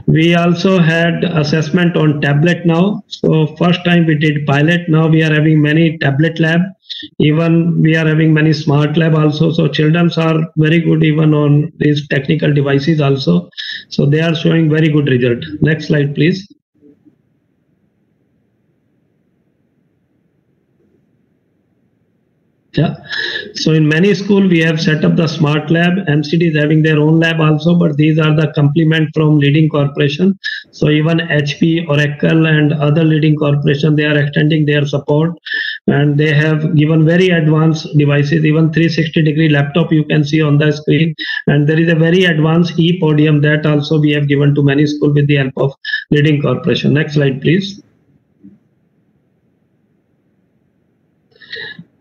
We also had assessment on tablet now. So first time we did pilot. Now we are having many tablet lab. Even we are having many smart lab also. So children are very good even on these technical devices also. So they are showing very good result. Next slide, please. Yeah. So in many school we have set up the smart lab. MCD is having their own lab also, but these are the complement from leading corporation. So even HP, Oracle, and other leading corporation they are extending their support, and they have given very advanced devices. Even 360 degree laptop you can see on the screen, and there is a very advanced e podium that also we have given to many school with the help of leading corporation. Next slide, please.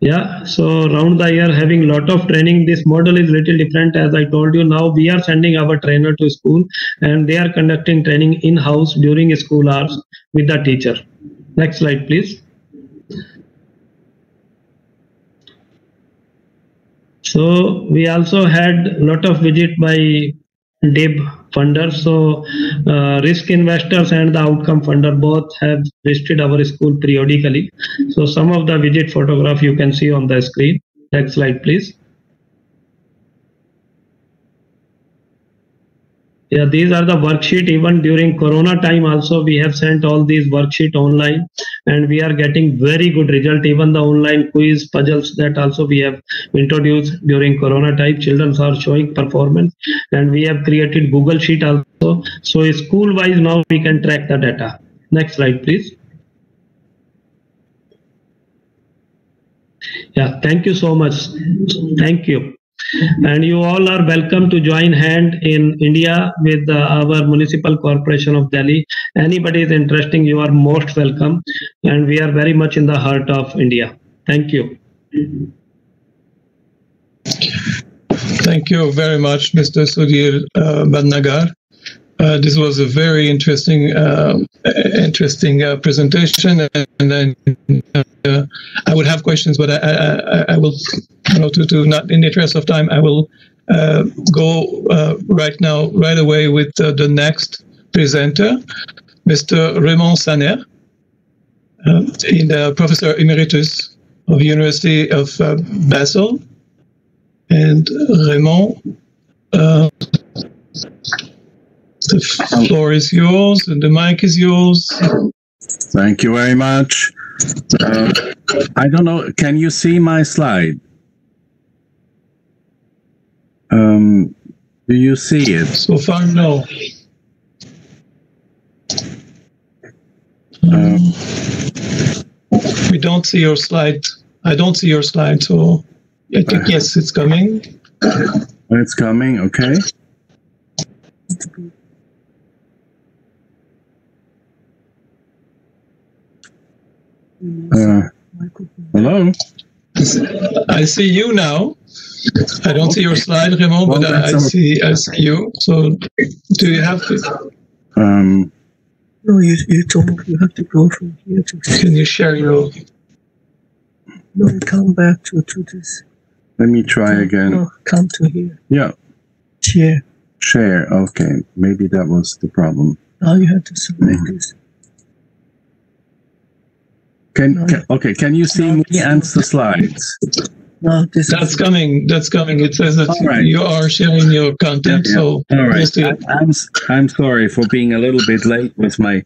Yeah so around the year having lot of training. This model is little different. As i told you now we are sending our trainer to school and they are conducting training in house during school hours with the teacher. Next slide please. So we also had a lot of visit by DIB funders. So uh, risk investors and the outcome funder both have visited our school periodically. So some of the visit photograph you can see on the screen. Next slide, please. Yeah these are the worksheet. Even during corona time also we have sent all these worksheet online and we are getting very good result. Even the online quiz puzzles that also we have introduced during corona time children are showing performance. And we have created google sheet also. So school wise now we can track the data. Next slide please. Yeah thank you so much. Thank you and you all are welcome to join hand in India with uh, our municipal corporation of Delhi. Anybody is interesting, you are most welcome. And we are very much in the heart of India. Thank you. Thank you very much, Mr. Sudhir uh, Bhatnagar. Uh, this was a very interesting, uh, interesting uh, presentation, and then uh, I would have questions, but I, I, I will, know, to, to not in the interest of time, I will uh, go uh, right now, right away with uh, the next presenter, Mr. Raymond Saner, uh, in the Professor Emeritus of University of uh, Basel. And Raymond, uh, the floor is yours and the mic is yours. Thank you very much. I don't know. Can you see my slide? Um, do you see it? So far, no. Um, We don't see your slide. I don't see your slide, so I think yes, it's coming. it's coming. Okay. Uh, hello. I see you now. I don't see your slide, Raymond, but Well, I, I see I see you. So, do you have to? Um, No, you, you don't. You have to go from here to Can you share your? no, come back to to this. let me try again. No, come to here. Yeah. Share. Share. Okay. Maybe that was the problem. Now you have to select this. Can, can okay? Can you see me and the slides? This That's is coming. That's coming. It says that right. you are sharing your content. Yeah, So, All right. I, I'm I'm sorry for being a little bit late with my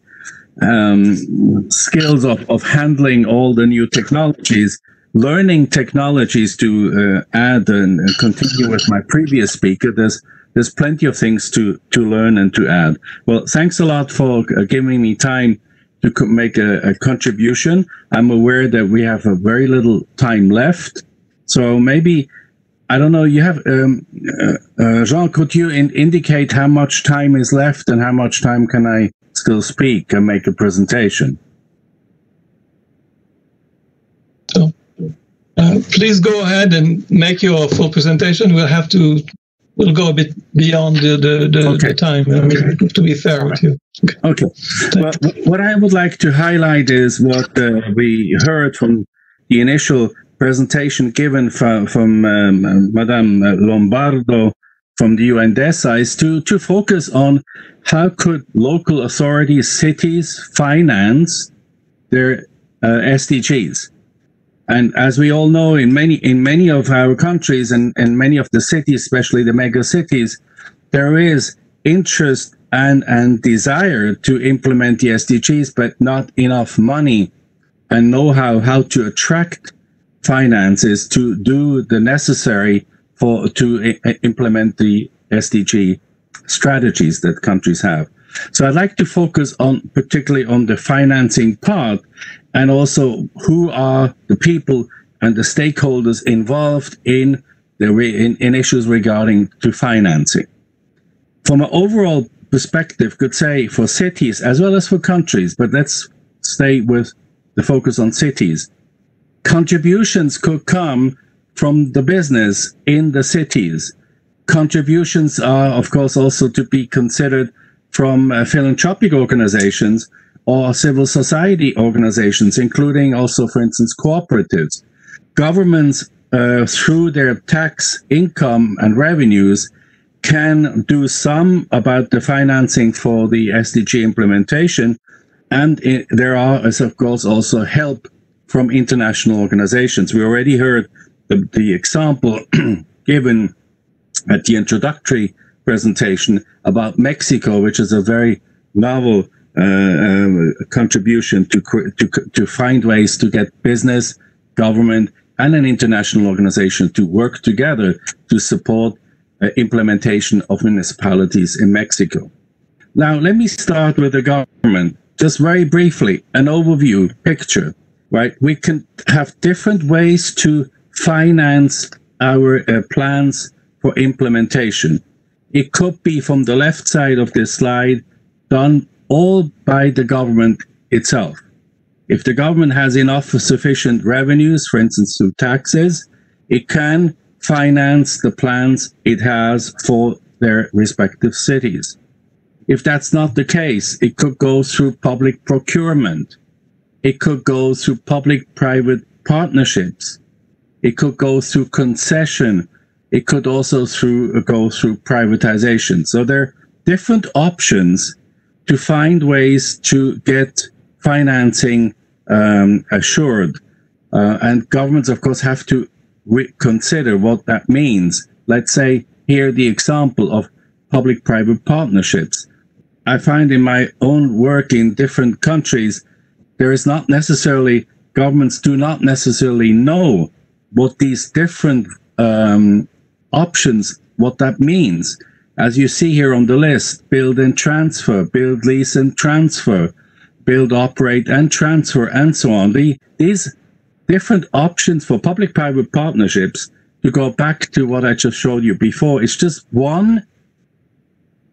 um, skills of, of handling all the new technologies, learning technologies to uh, add and, continue with my previous speaker. There's there's plenty of things to to learn and to add. Well, thanks a lot for uh, giving me time to make a, a contribution. I'm aware that we have a very little time left, so maybe I don't know. You have um, uh, uh, Jean. Could you in- indicate how much time is left and how much time can I still speak and make a presentation? Uh, please go ahead and make your full presentation. We'll have to, we'll go a bit beyond the, the, the, Okay. the time uh, to be fair with you. Okay. Well, what I would like to highlight is what uh, we heard from the initial presentation given from, from um, Madame Lombardo from the UNDESA is to, to focus on how could local authorities, cities finance their uh, SDGs. And as we all know, in many in many of our countries and, and many of the cities, especially the mega cities, there is interest and, and desire to implement the SDGs, but not enough money and know-how how to attract finances to do the necessary for to i- implement the SDG strategies that countries have. So I'd like to focus on particularly on the financing part and also who are the people and the stakeholders involved in the re- in, in issues regarding to financing. From an overall perspective, could say for cities as well as for countries, but let's stay with the focus on cities. Contributions could come from the business in the cities. Contributions are, of course, also to be considered from uh, philanthropic organizations or civil society organizations, including also, for instance, cooperatives. Governments, uh, through their tax income and revenues, can do some about the financing for the SDG implementation. And i there are, as of course, also help from international organizations. We already heard the, the example given at the introductory presentation about Mexico, which is a very novel uh, uh, contribution to, to to find ways to get business, government, and an international organization to work together to support uh, implementation of municipalities in Mexico. Now, let me start with the government. Just very briefly, an overview picture, right? We can have different ways to finance our uh, plans for implementation. It could be from the left side of this slide, done all by the government itself. If the government has enough sufficient revenues, for instance, through taxes, it can finance the plans it has for their respective cities. If that's not the case, it could go through public procurement. It could go through public private partnerships. It could go through concession It could also through go through privatization. So there are different options to find ways to get financing um, assured. Uh, and governments, of course, have to re- consider what that means. Let's say here the example of public-private partnerships. I find in my own work in different countries, there is not necessarily governments do not necessarily know what these different um, options, what that means. As you see here on the list, build and transfer, build, lease and transfer, build, operate and transfer, and so on. The, these different options for public-private partnerships, to go back to what I just showed you before, it's just one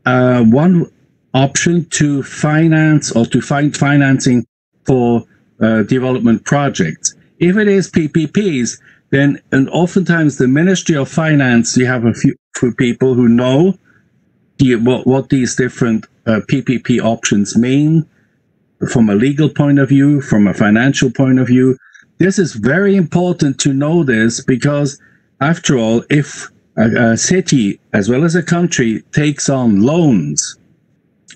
uh, one option to finance or to find financing for uh, development projects. If it is PPPs, then and oftentimes the Ministry of Finance, you have a few, people who know the, what, what these different uh, PPP options mean from a legal point of view, from a financial point of view. This is very important to know this because, after all, if a, a city as well as a country takes on loans,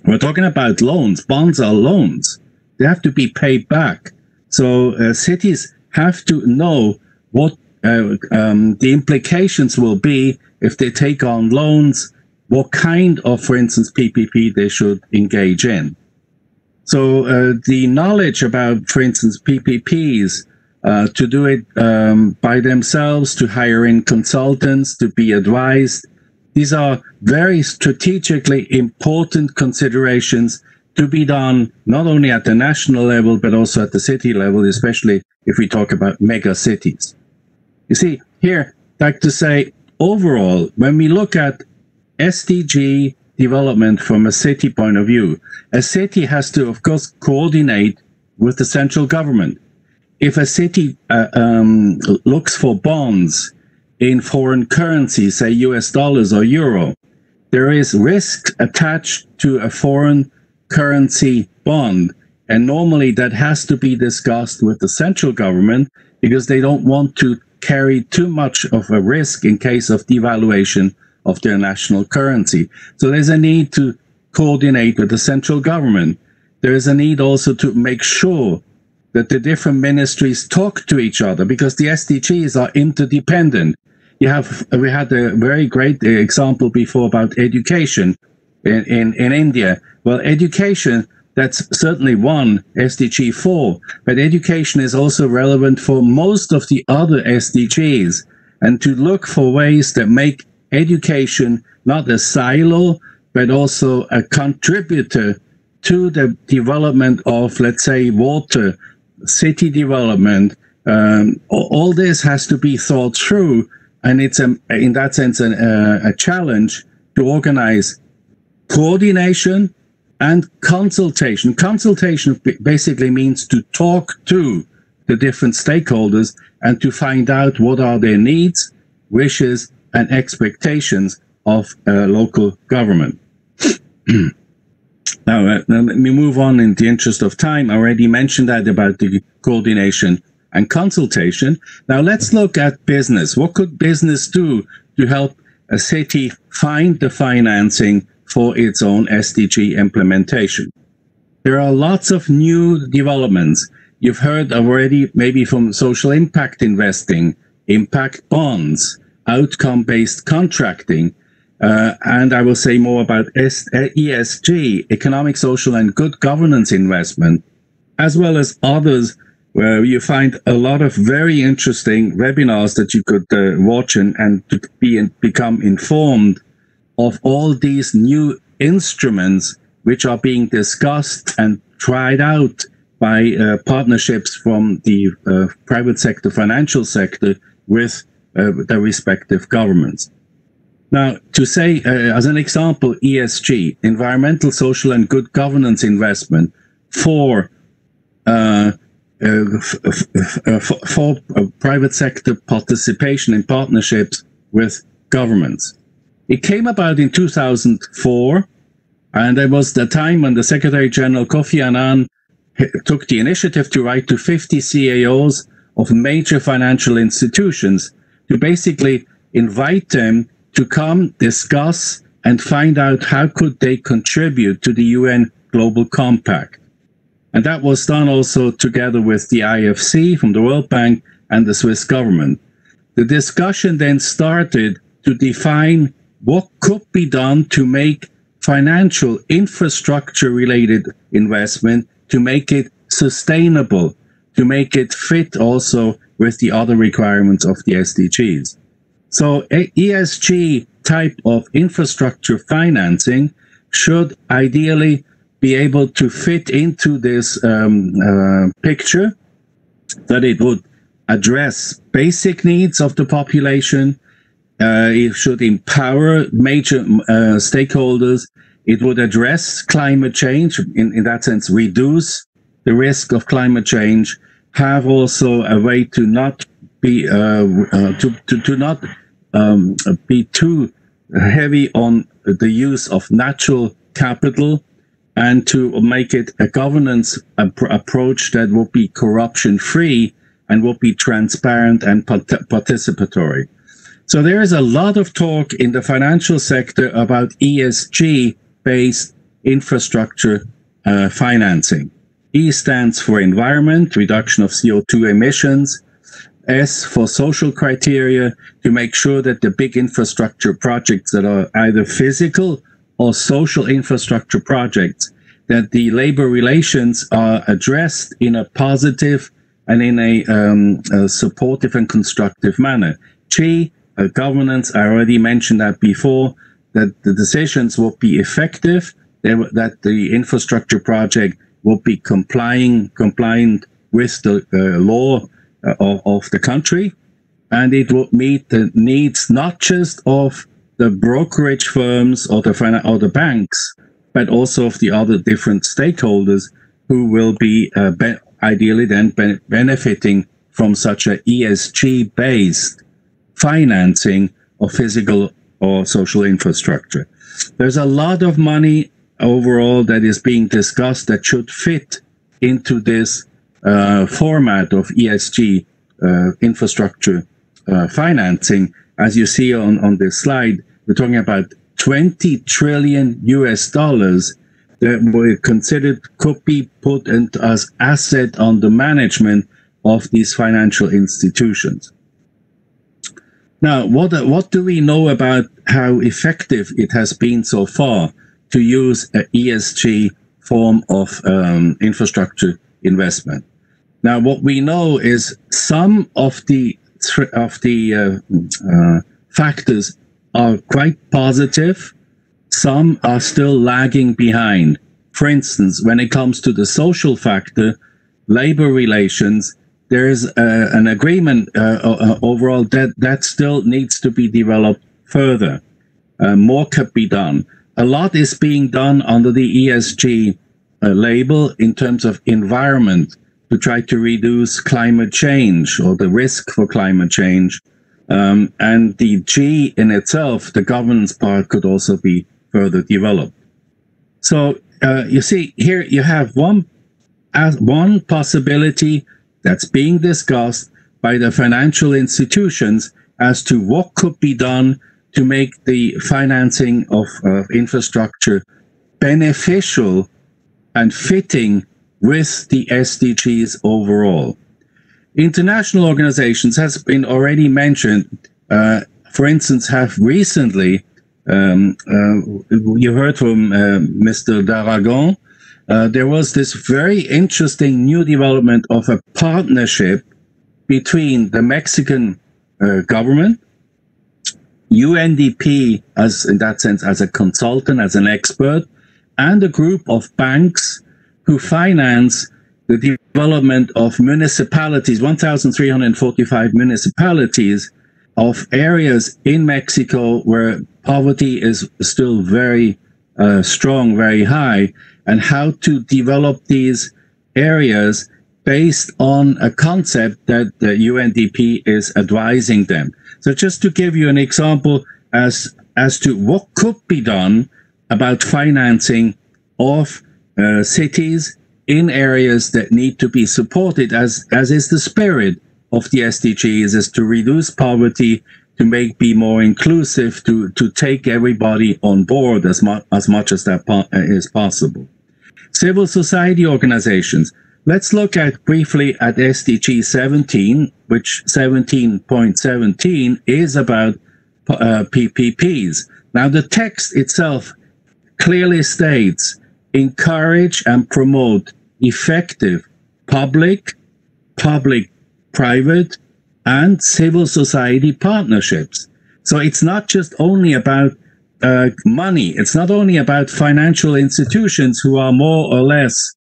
we're talking about loans. Bonds are loans. They have to be paid back. So uh, cities have to know what uh, um, the implications will be if they take on loans, what kind of, for instance, PPP they should engage in. So uh, the knowledge about, for instance, PPPs, uh, to do it um, by themselves, to hire in consultants, to be advised, these are very strategically important considerations to be done not only at the national level, but also at the city level, especially if we talk about mega cities. You see, here, like to say, overall, when we look at SDG development from a city point of view, a city has to, of course, coordinate with the central government. If a city uh, um, looks for bonds in foreign currency, say US dollars or euro, there is risk attached to a foreign currency bond. And normally that has to be discussed with the central government because they don't want to carry too much of a risk in case of devaluation of their national currency. So there's a need to coordinate with the central government. There is a need also to make sure that the different ministries talk to each other because the SDGs are interdependent. You have, we had a very great example before about education in, in, in India. Well, education, that's certainly one SDG 4, but education is also relevant for most of the other SDGs. And to look for ways that make education not a silo, but also a contributor to the development of, let's say, water, city development. Um, all this has to be thought through, and it's a, in that sense a, a challenge to organize coordination and consultation. Consultation basically means to talk to the different stakeholders and to find out what are their needs, wishes, and expectations of uh, local government. now, uh, let me move on in the interest of time. I already mentioned that about the coordination and consultation. Now, let's look at business. What could business do to help a city find the financing for its own SDG implementation. There are lots of new developments. You've heard already maybe from social impact investing, impact bonds, outcome based contracting, uh, and I will say more about ESG, economic, social, and good governance investment, as well as others where you find a lot of very interesting webinars that you could uh, watch and, and be and become informed of all these new instruments which are being discussed and tried out by uh, partnerships from the uh, private sector, financial sector with uh, the respective governments. Now, to say, uh, as an example, ESG, environmental, social, and good governance investment for uh, uh, for private sector participation in partnerships with governments. It came about in 2004, and it was the time when the Secretary General Kofi Annan took the initiative to write to 50 CAOs of major financial institutions to basically invite them to come discuss and find out how could they contribute to the UN Global Compact. And that was done also together with the IFC from the World Bank and the Swiss government. The discussion then started to define what could be done to make financial infrastructure related investment to make it sustainable, to make it fit also with the other requirements of the SDGs. So ESG type of infrastructure financing should ideally be able to fit into this um, uh, picture, that it would address basic needs of the population. Uh, it should empower major uh, stakeholders. It would address climate change, in, in that sense, reduce the risk of climate change, have also a way to not be uh, uh to, to, to not um, be too heavy on the use of natural capital and to make it a governance approach that will be corruption free and will be transparent and participatory. So there is a lot of talk in the financial sector about ESG based infrastructure uh, financing. E stands for environment, reduction of CO2 emissions. S for social criteria to make sure that the big infrastructure projects that are either physical or social infrastructure projects, that the labor relations are addressed in a positive and in a, um, a supportive and constructive manner. G, uh, governance, I already mentioned that before, that the decisions will be effective, that the infrastructure project will be complying compliant with the uh, law uh, of, of the country, and it will meet the needs not just of the brokerage firms or the or the banks, but also of the other different stakeholders who will be, uh, be ideally then be benefiting from such a ESG based financing of physical or social infrastructure. There's a lot of money overall that is being discussed that should fit into this uh, format of ESG uh, infrastructure uh, financing. As you see on, on this slide, we're talking about 20 trillion US dollars that were considered could be put into as asset on the management of these financial institutions. Now, what, what do we know about how effective it has been so far to use an ESG form of um, infrastructure investment? Now, what we know is some of the of the uh, uh, factors are quite positive. Some are still lagging behind. For instance, when it comes to the social factor, labor relations, there is uh, an agreement uh, uh, overall that that still needs to be developed further. Uh, more could be done. A lot is being done under the ESG label in terms of environment to try to reduce climate change or the risk for climate change. Um, and the G in itself, the governance part, could also be further developed. So uh, you see here you have one one possibility that's being discussed by the financial institutions as to what could be done to make the financing of uh, infrastructure beneficial and fitting with the SDGs overall. International organizations has been already mentioned, uh, for instance, have recently, um, uh, you heard from uh, Mr. d'Aragon, uh, there was this very interesting new development of a partnership between the Mexican uh, government, UNDP as in that sense as a consultant, as an expert, and a group of banks who finance the development of municipalities, 1,345 municipalities of areas in Mexico where poverty is still very uh, strong, very high, and how to develop these areas based on a concept that the UNDP is advising them. So just to give you an example as as to what could be done about financing of uh, cities in areas that need to be supported, as as is the spirit of the SDGs, is to reduce poverty, to make be more inclusive, to to take everybody on board as much as much as that po- is possible. Civil society organizations. Let's look at briefly at SDG 17, which 17.17 is about uh, PPPs. Now, the text itself clearly states encourage and promote effective public, public, private, and civil society partnerships. So it's not just only about uh, money. It's not only about financial institutions who are more or less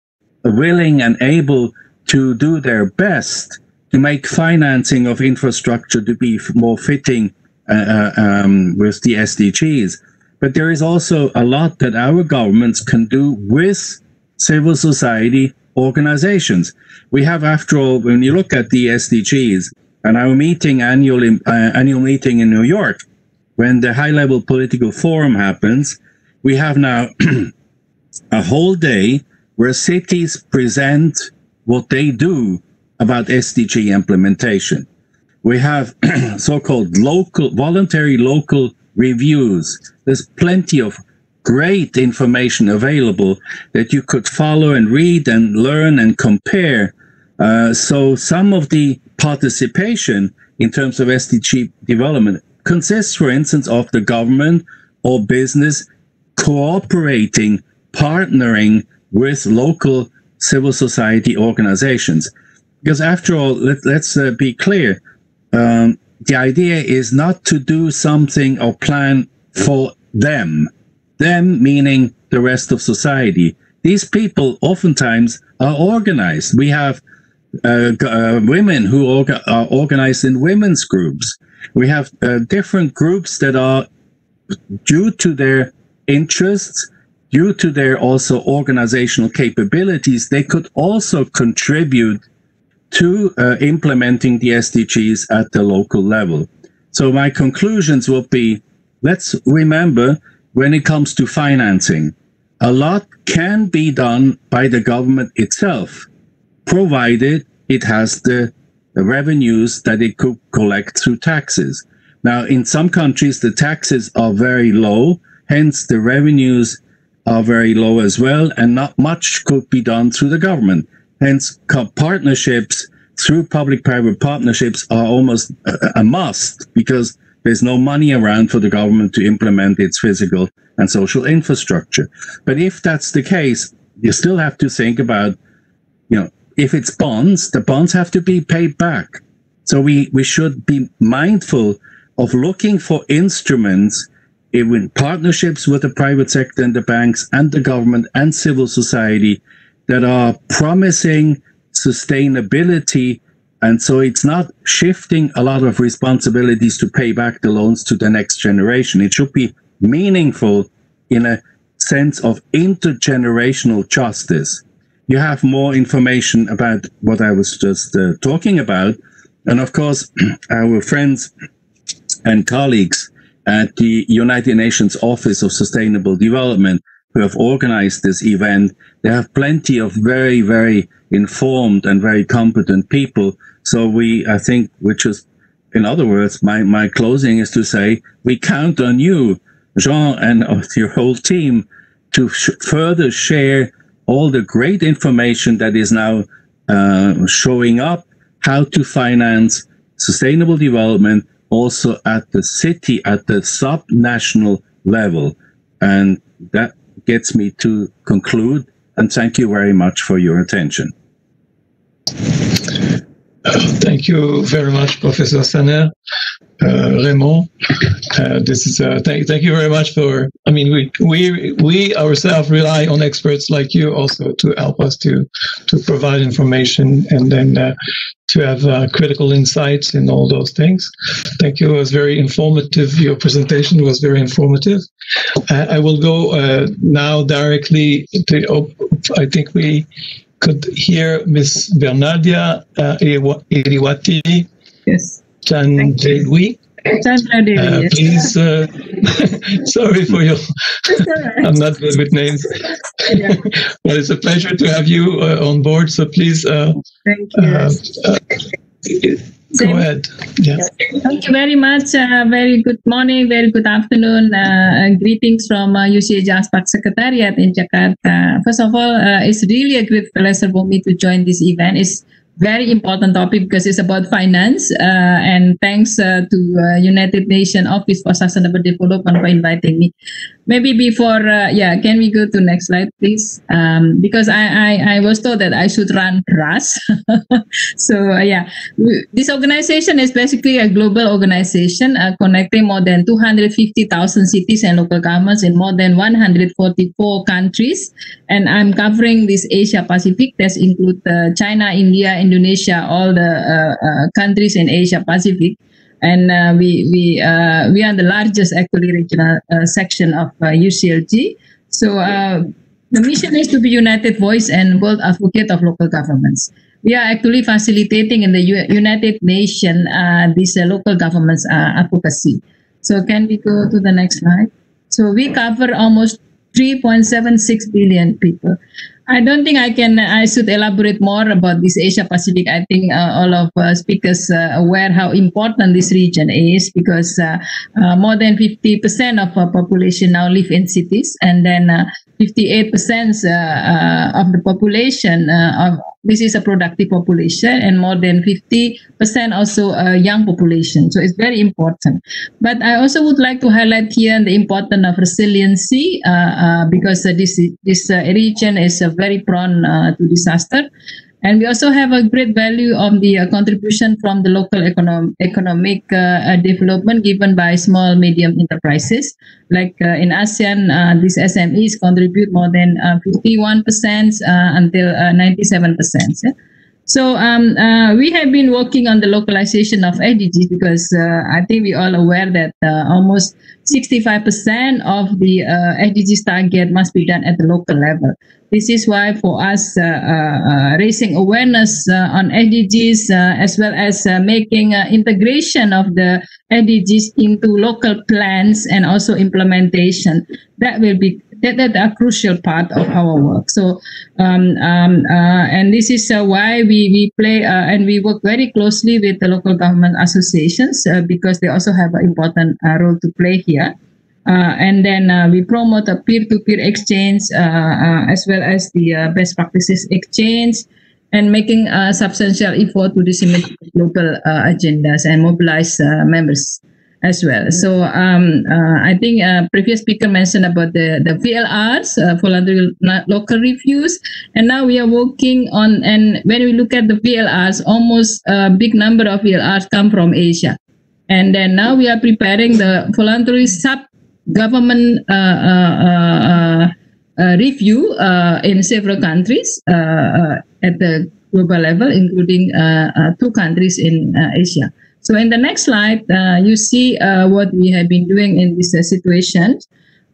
willing and able to do their best to make financing of infrastructure to be more fitting uh, uh, um, with the SDGs. But there is also a lot that our governments can do with civil society organizations. We have, after all, when you look at the SDGs and our meeting annual uh, annual meeting in New York, when the high level political forum happens, we have now a whole day where cities present what they do about SDG implementation. We have so-called local, voluntary local reviews. There's plenty of great information available that you could follow and read and learn and compare. Uh, so some of the participation in terms of SDG development consists, for instance, of the government or business cooperating, partnering with local civil society organizations. Because after all, let, us uh, be clear. Um, the idea is not to do something or plan for them. Them meaning the rest of society. These people oftentimes are organized. We have uh, uh, women who orga- are organized in women's groups. We have uh, different groups that are, due to their interests, due to their also organizational capabilities, they could also contribute to uh, implementing the SDGs at the local level. So my conclusions will be, let's remember when it comes to financing, a lot can be done by the government itself, provided it has the, revenues that it could collect through taxes. Now, in some countries, the taxes are very low, hence the revenues are very low as well, and not much could be done through the government. Hence, partnerships through public-private partnerships are almost a, a must because there's no money around for the government to implement its physical and social infrastructure. But if that's the case, you still have to think about, you know, if it's bonds, the bonds have to be paid back. So we, we should be mindful of looking for instruments in partnerships with the private sector and the banks and the government and civil society that are promising sustainability. And so it's not shifting a lot of responsibilities to pay back the loans to the next generation. It should be meaningful in a sense of intergenerational justice. You have more information about what I was just uh, talking about. And of course, our friends and colleagues at the United Nations Office of Sustainable Development who have organized this event. They have plenty of very, very informed and very competent people. So we, I think, which is, in other words, my, my closing is to say, we count on you, Jean, and your whole team to sh- further share all the great information that is now uh, showing up, how to finance sustainable development also at the city, at the sub-national level. And that gets me to conclude. And thank you very much for your attention. Thank you very much, Professor Saner. Uh, Raymond, uh, this is uh, thank, thank you very much for. I mean, we we we ourselves rely on experts like you also to help us to to provide information and then uh, to have uh, critical insights in all those things. Thank you. It was very informative. Your presentation was very informative. Uh, I will go now directly to. Oh, I think we could hear Miss Bernardia uh, Irawati yes. Chandlewi. Uh, please, uh, sorry for your. I'm not good with names, yeah. but it's a pleasure to have you uh, on board. So please, uh, thank you. Uh, uh, Go ahead. Yes. Thank you very much. Uh, very good morning, very good afternoon. Uh, greetings from uh, UCLG ASPAC Secretariat in Jakarta. First of all, uh, it's really a great pleasure for me to join this event. It's very important topic because it's about finance. Uh, and thanks uh, to uh, United Nations Office for Sustainable Development for inviting me. Maybe before, uh, yeah, can we go to next slide, please? Um, because I, I, I was told that I should run RAS. so uh, yeah, this organization is basically a global organization uh, connecting more than 250,000 cities and local governments in more than 144 countries. And I'm covering this Asia Pacific. That include China, India, Indonesia, all the countries in Asia Pacific and uh, we we uh, we are the largest actually regional uh, section of UCLG. So the mission is to be united voice and world advocate of local governments. We are actually facilitating in the U United Nations this local governments advocacy. So can we go to the next slide? So we cover almost 3.76 billion people. I don't think I can. I should elaborate more about this Asia Pacific. I think uh, all of uh, speakers uh, aware how important this region is because uh, uh, more than 50% of our population now live in cities, and then uh, 58% of the population of this is a productive population and more than 50% also a young population. So it's very important. But I also would like to highlight here the importance of resiliency uh, uh, because uh, this, this region is very prone to disaster. And we also have a great value of the uh, contribution from the local econom- economic uh, development given by small medium enterprises. Like uh, in ASEAN, these SMEs contribute more than 51% until 97%. Yeah? So um, uh, we have been working on the localization of SDGs because uh, I think we all aware that uh, almost 65% of the uh, SDGs target must be done at the local level. This is why for us uh, uh, raising awareness on SDGs as well as making integration of the SDGs into local plans and also implementation that will be that, that a crucial part of our work. So, um, um, uh, and this is uh, why we, we play uh, and we work very closely with the local government associations uh, because they also have an important uh, role to play here. Uh, and then we promote a peer-to-peer exchange as well as the best practices exchange and making a substantial effort to disseminate global agendas and mobilize members as well. So um, uh, I think uh, previous speaker mentioned about the the VLRs, uh, voluntary local reviews, and now we are working on. And when we look at the VLRs, almost a big number of VLRs come from Asia, and then now we are preparing the voluntary sub government uh, uh, review in several countries at the global level, including two countries in Asia. So in the next slide, uh, you see uh, what we have been doing in this uh, situation.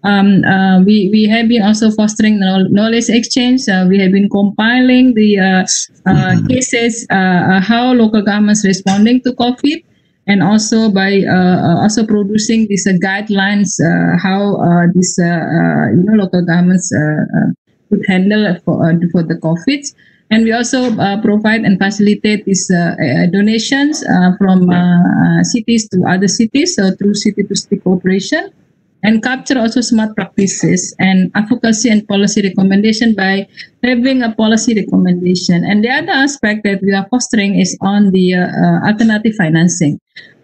Um, uh, we, we have been also fostering knowledge exchange. Uh, we have been compiling the uh, mm-hmm. cases, how local governments responding to COVID, and also by also producing these guidelines, how these you know local governments could handle for, for the COVID. And we also uh, provide and facilitate these uh, uh donations uh, from uh, cities to other cities so through city-to-city cooperation and capture also smart practices and advocacy and policy recommendation by having a policy recommendation. And the other aspect that we are fostering is on the uh, alternative financing.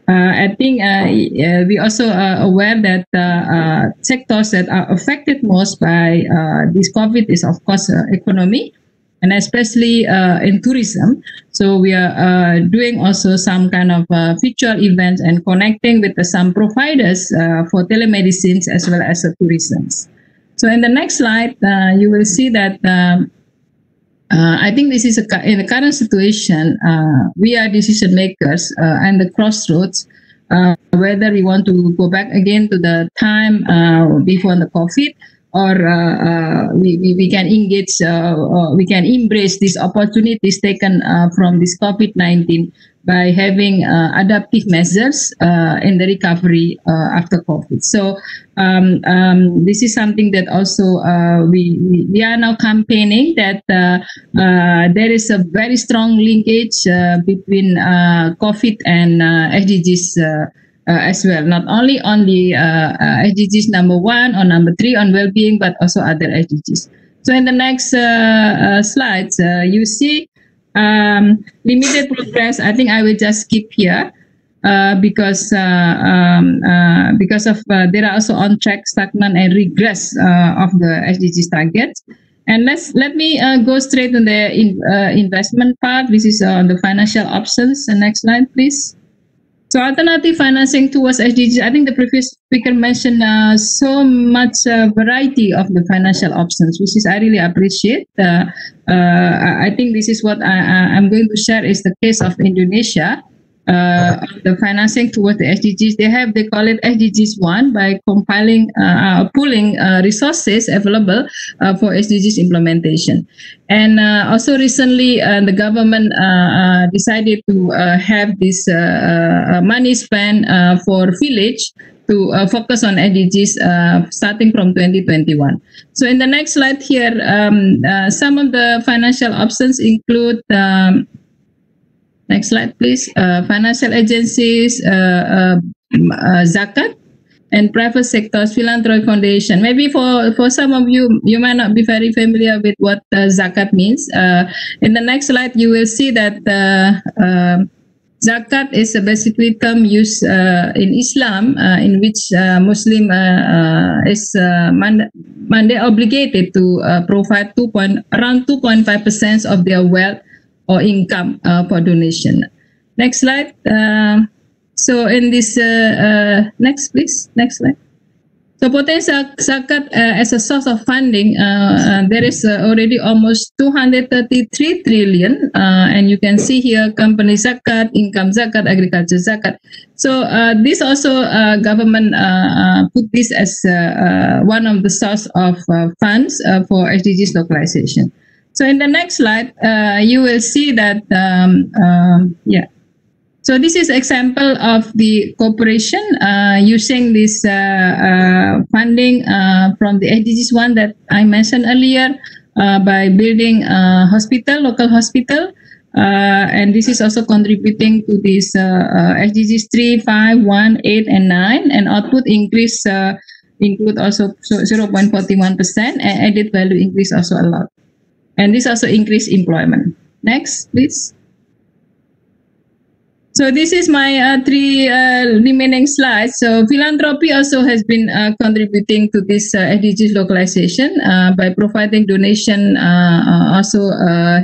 Uh, I think uh, we also are aware that uh, sectors that are affected most by this COVID is, of course, economy and especially uh, in tourism. So we are uh, doing also some kind of uh, virtual events and connecting with some providers uh, for telemedicine as well as tourism. So in the next slide, uh, you will see that um, uh, I think this is a, in the current situation, we are decision makers and the crossroads. whether we want to go back again to the time before the COVID or uh, uh, we, we, we can engage, uh, we can embrace these opportunities taken from this COVID-19 by having uh, adaptive measures uh, in the recovery uh, after COVID. So um, um, this is something that also we, we are now campaigning that there is a very strong linkage between COVID and SDGs as well, not only on the uh, uh, SDGs number one or number three on well-being, but also other SDGs. So in the next slides, you see um, limited progress. I think I will just skip here. Uh, because uh, um, uh, because of there are also on track stagnant and regress of the SDGs targets. And let's let me go straight to the in, investment part. This is on the financial options. The next slide, please. So alternative financing towards SDGs, I think the previous speaker mentioned uh, so much uh, variety of the financial options, which is I really appreciate. Uh, uh I think this is what I, am going to share is the case of Indonesia uh, the financing towards the SDGs. They have they call it SDGs one by compiling uh, uh pooling uh, resources available uh, for SDGs implementation. And uh, also recently, the government decided to have this money spent for village to uh, focus on SDGs uh, starting from 2021. So in the next slide here, um, uh, some of the financial options include um, Next slide, please. Uh, financial agencies, uh, uh, uh, zakat, and private sectors, philanthropy foundation. Maybe for, for some of you, you might not be very familiar with what uh, zakat means. Uh, in the next slide, you will see that zakat is a basically term used in Islam in which Muslim is mand- mandate obligated to provide two point around 2.5 percent of their wealth or income uh, for donation. Next slide. Uh, so in this, uh, next please, next slide. So potential zakat uh, as a source of funding, uh, uh, there is already almost 233 trillion, and you can see here company zakat, income zakat, agriculture zakat. So this also government put this as one of the source of funds for SDGs localization. So in the next slide, uh, you will see that, um, um, yeah. So this is example of the cooperation uh, using this uh, uh funding uh, from the SDGs one that I mentioned earlier uh, by building a hospital, local hospital. and this is also contributing to this SDGs 3, 5, 1, 8, and 9. And output increase include also 0.41% and added value increase also a lot. And this also increase employment. Next, please. So this is my uh, three uh, remaining slides. So philanthropy also has been uh, contributing to this uh, SDGs localization uh, by providing donation, uh, also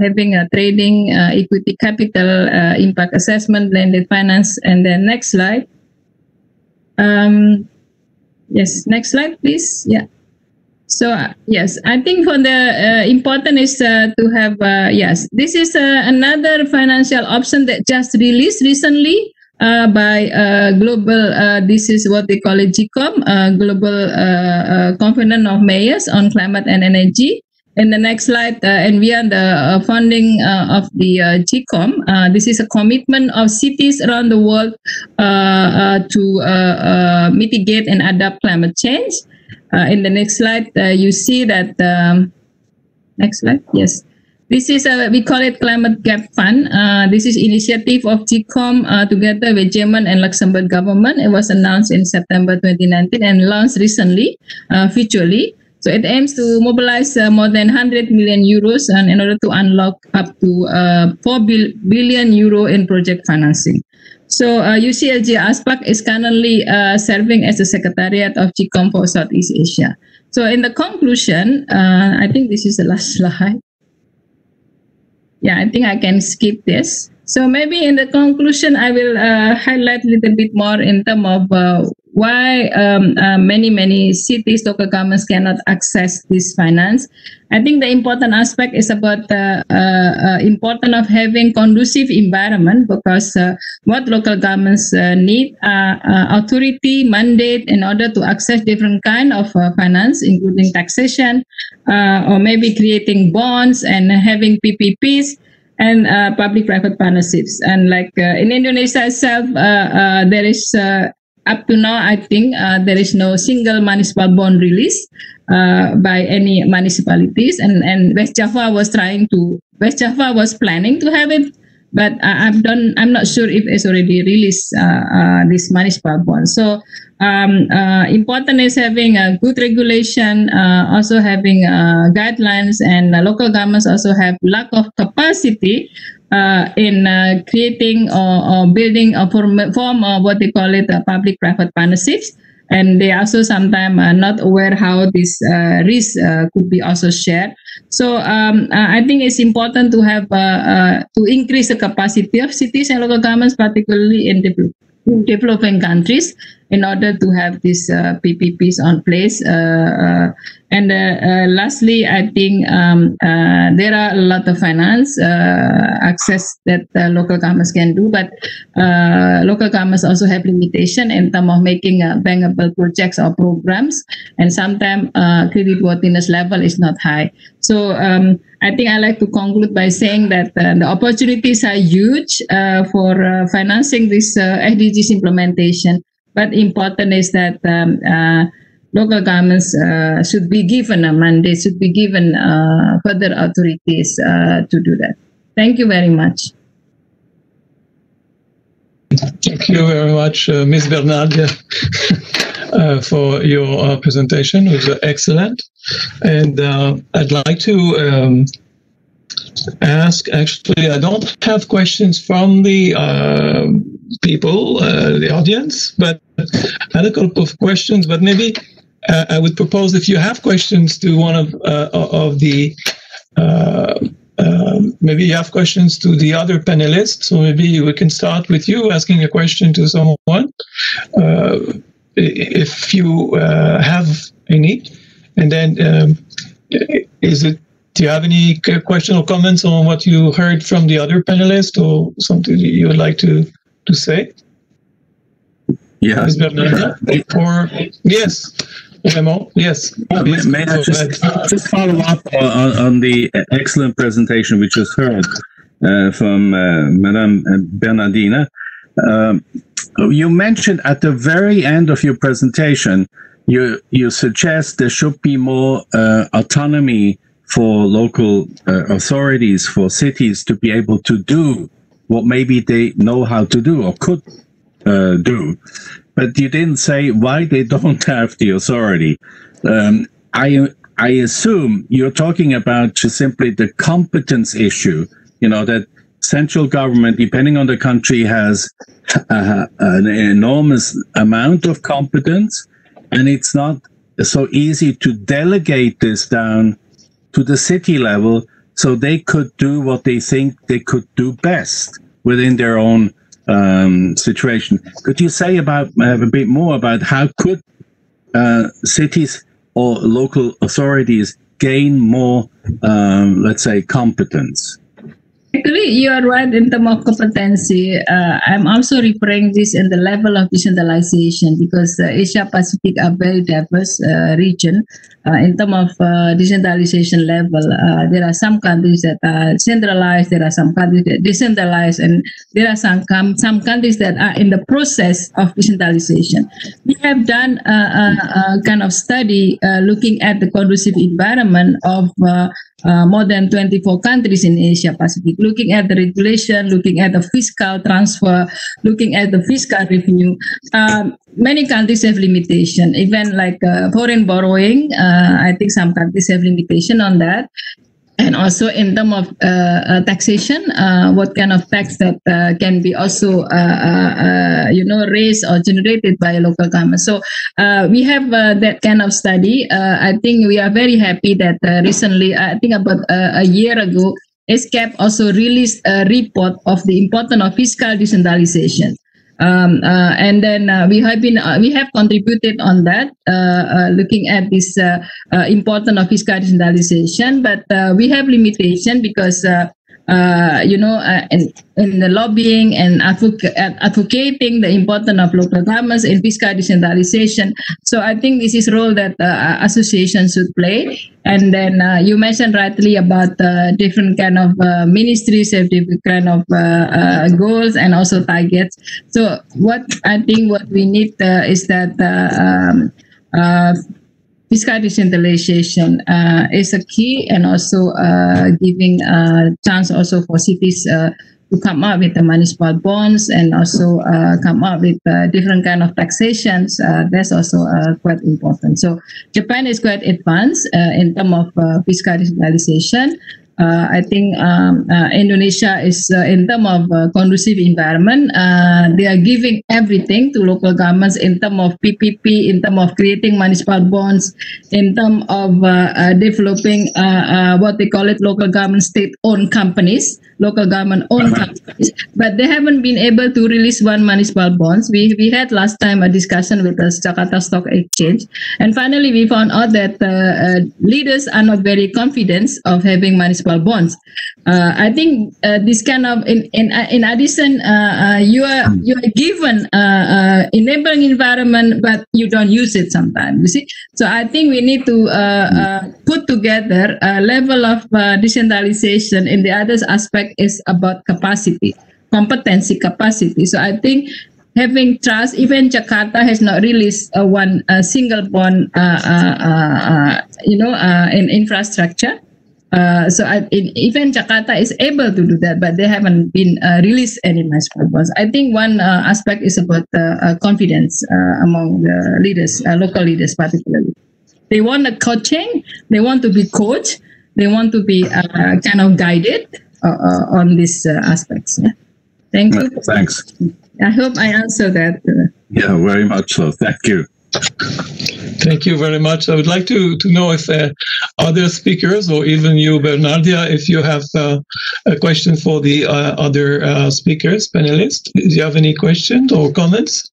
having a trading, equity capital, impact assessment, blended finance. And then next slide. Um, yes, next slide, please. Yeah. So uh, yes, I think for the uh, important is uh, to have uh, yes. This is uh, another financial option that just released recently uh, by uh, global. Uh, this is what they call it GCOM, uh, Global Covenant of Mayors on Climate and Energy. In the next slide, and we are the funding of the GCOM, this is a commitment of cities around the world to mitigate and adapt climate change. Uh, in the next slide, uh, you see that, um, next slide, yes. This is a, we call it Climate Gap Fund. Uh, this is initiative of GCOM uh, together with German and Luxembourg government. It was announced in September 2019 and launched recently, uh, virtually. So it aims to mobilize uh, more than 100 million euros and in order to unlock up to uh, 4 billion euro in project financing. So uh, UCLG ASPAC is currently uh, serving as the secretariat of GCOM for Southeast Asia. So in the conclusion, uh, I think this is the last slide. Yeah, I think I can skip this. So maybe in the conclusion, I will uh, highlight a little bit more in terms of uh, why um, uh, many many cities, local governments cannot access this finance. I think the important aspect is about the uh, uh, important of having conducive environment because uh, what local governments uh, need uh, authority mandate in order to access different kind of finance, including taxation, or maybe creating bonds and having PPPs and uh, public-private partnerships. And like uh, in Indonesia itself, uh, there is up to now, I think there is no single municipal bond release by any municipalities. And and West Java was trying to West Java was planning to have it but I, have done. I'm not sure if it's already released uh, uh, this municipal bond. So um, uh, important is having a good regulation, uh, also having uh, guidelines, and local governments also have lack of capacity uh, in creating or, or, building a form, form of what they call it public-private partnerships and they also sometimes are not aware how this uh, risk uh, could be also shared. So um, uh, I think it's important to have to increase the capacity of cities and local governments, particularly in develop developing countries, in order to have these PPPs on place. And uh, uh, lastly, I think um, uh, there are a lot of finance access that local governments can do, but local governments also have limitation in terms of making bankable projects or programs, and sometimes credit worthiness level is not high. So um, I think I like to conclude by saying that uh, the opportunities are huge uh, for uh, financing this SDGs implementation. But important is that um, local governments uh, should be given a mandate, should be given uh, further authorities uh, to do that. Thank you very much. Thank you very much, uh, Ms. Bernard, uh, for your uh, presentation. It was excellent. And I'd like to um, ask, actually, I don't have questions from the people, the audience, but I had a couple of questions, but maybe uh, I would propose if you have questions to one of uh, of the uh, um, maybe you have questions to the other panelists. So maybe we can start with you asking a question to someone, uh, if you uh, have any, and then um, is it? Do you have any question or comments on what you heard from the other panelists, or something you would like to to say? Yeah. Or yes. Yes. may, may I just, just follow up on, on, the excellent presentation we just heard uh, from uh, Madame Bernardina? Um, you mentioned at the very end of your presentation, you you suggest there should be more uh, autonomy for local uh, authorities, for cities to be able to do what maybe they know how to do or could uh, do but you didn't say why they don't have the authority. Um, I I assume you're talking about just simply the competence issue. You know that central government, depending on the country, has uh, an enormous amount of competence, and it's not so easy to delegate this down to the city level so they could do what they think they could do best within their own um, situation. Could you say about uh, a bit more about how could uh, cities or local authorities gain more, um, let's say, competence? Actually, you are right in terms of competency. Uh, I'm also referring this in the level of decentralization because uh, Asia Pacific are very diverse uh, region. Uh, in terms of uh, decentralization level, uh, there are some countries that are centralized, there are some countries that decentralized, and there are some some countries that are in the process of decentralization. We have done a, a, a kind of study looking at the conducive environment of uh, more than 24 countries in Asia Pacific, looking at the regulation, looking at the fiscal transfer, looking at the fiscal revenue. Um, many countries have limitation, even like uh, foreign borrowing. Uh, I think some countries have limitation on that and also in terms of uh, uh, taxation, uh, what kind of tax that uh, can be also uh, uh, you know raised or generated by local government. So we have that kind of study. I think we are very happy that recently, I think about a year ago, ESCAP also released a report of the importance of fiscal decentralization. Um, uh, and then uh, we have been uh, we have contributed on that, uh, uh, looking at this uh, importance of fiscal decentralization. But we have limitation because uh, you know, uh, in, in the lobbying and advoc- advocating the importance of local governments in fiscal decentralization. So I think this is role that uh, associations should play. And then uh, you mentioned rightly about uh, different kind of uh, ministries have different kind of goals and also targets. So what I think what we need is that um, fiscal decentralization uh, is a key and also uh, giving a chance also for cities uh, to come up with the municipal bonds and also uh, come up with uh, different kind of taxations. Uh, that's also quite important. So Japan is quite advanced in terms of fiscal decentralization uh, I think um, uh, Indonesia is uh, in terms of uh, conducive environment. Uh, they are giving everything to local governments in terms of PPP, in terms of creating municipal bonds, in terms of uh, developing what they call it local government state-owned companies, local government-owned uh-huh. companies. But they haven't been able to release one municipal bonds. We we had last time a discussion with the Jakarta Stock Exchange, and finally we found out that leaders are not very confident of having municipal municipal bonds. Uh, I think uh, this kind of in in, uh, in addition, uh, uh, you are you are given uh, enabling environment, but you don't use it sometimes. You see, so I think we need to put together a level of decentralization. And the other aspect is about capacity, competency, capacity. So I think having trust. Even Jakarta has not released uh, one uh, single bond, uh, you know, in infrastructure. Uh, so I, in, even Jakarta is able to do that, but they haven't been uh, released any municipal bonds. I think one uh, aspect is about uh, confidence uh, among the leaders, local leaders particularly. They want a coaching, they want to be coached, they want to be kind of guided on these aspects. Yeah. Thank you. Thanks. I hope I answered that. Yeah, very much so. Thank you. Thank you very much. I would like to, to know if uh, other speakers or even you, Bernardia, if you have uh, a question for the uh, other uh, speakers, panelists. Do you have any questions or comments?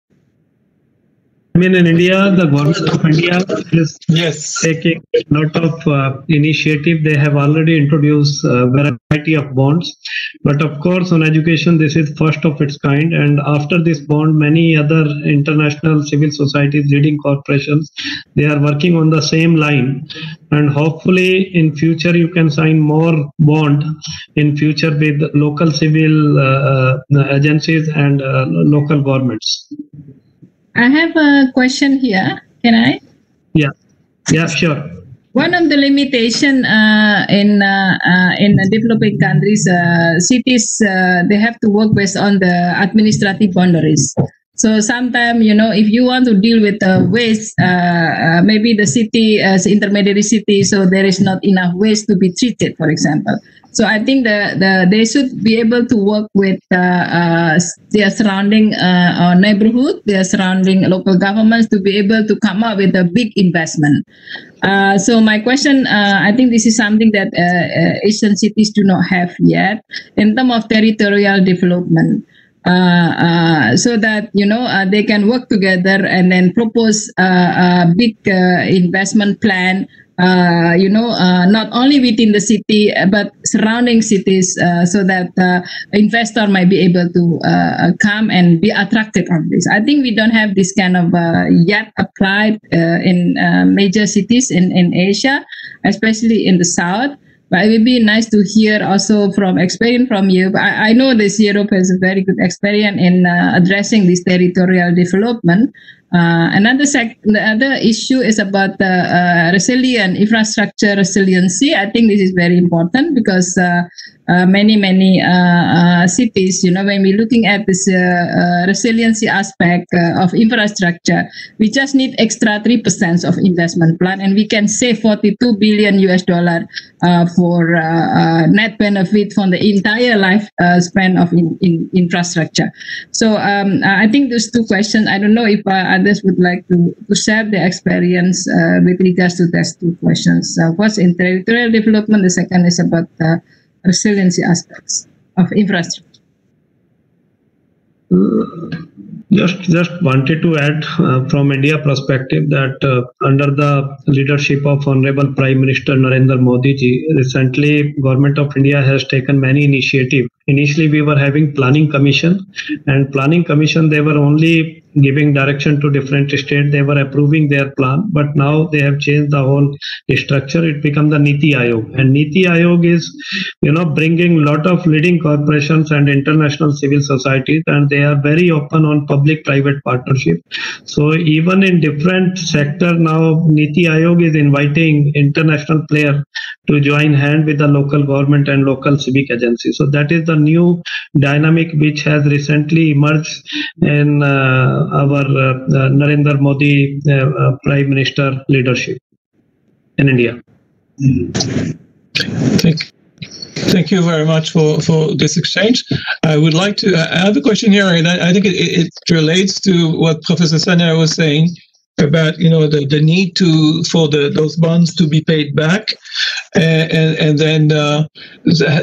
I mean, in India, the government of India is yes. taking a lot of uh, initiative. They have already introduced a variety of bonds. But of course, on education, this is first of its kind. And after this bond, many other international civil societies, leading corporations, they are working on the same line. And hopefully, in future, you can sign more bond in future with local civil uh, uh agencies and uh, local governments. I have a question here. Can I? Yeah. Yeah, sure. One of the limitation uh, in uh, uh, in developing countries, uh, cities uh, they have to work based on the administrative boundaries. So sometimes, you know, if you want to deal with the waste, uh, uh, maybe the city as intermediary city, so there is not enough waste to be treated, for example. So I think the, the they should be able to work with uh, uh, their surrounding uh, neighborhood, their surrounding local governments to be able to come up with a big investment. Uh, so my question, uh, I think this is something that uh, Asian cities do not have yet in terms of territorial development. so that you know they can work together and then propose a big investment plan uh, you know, uh, not only within the city uh, but surrounding cities, uh, so that uh, investor might be able to uh, come and be attracted on this. I think we don't have this kind of yet applied in major cities in in Asia, especially in the south. But it would be nice to hear also from experience from you. I, I know this Europe has a very good experience in addressing this territorial development. Uh, another sec- the other issue is about the uh, resilient infrastructure resiliency. I think this is very important because uh, uh many many uh, uh, cities, you know, when we're looking at this resiliency aspect of infrastructure, we just need extra three percent of investment plan, and we can save 42 billion US dollar for net benefit from the entire life span of in, in infrastructure. So um, I think those two questions. I don't know if others would like to, to share their experience uh, with regards to these two questions. Uh, first, in territorial development, the second is about the resiliency aspects of infrastructure. just just wanted to add uh, from India perspective that uh, under the leadership of Honorable Prime Minister Narendra Modi ji, recently Government of India has taken many initiatives. Initially, we were having Planning Commission, and Planning Commission they were only giving direction to different states. They were approving their plan, but now they have changed the whole structure. It become the Niti Aayog, and Niti Aayog is, you know, bringing a lot of leading corporations and international civil societies, and they are very open on public-private partnership. So even in different sector now, Niti Aayog is inviting international player to join hand with the local government and local civic agencies. So that is the new dynamic which has recently emerged in. Uh, our uh, Narendra Modi uh, Prime Minister leadership in India. Thank, thank you very much for, for this exchange. I would like to, I have a question here, and I, I think it, it relates to what Professor Saner was saying about you know the, the need to for the those bonds to be paid back and and, and then uh,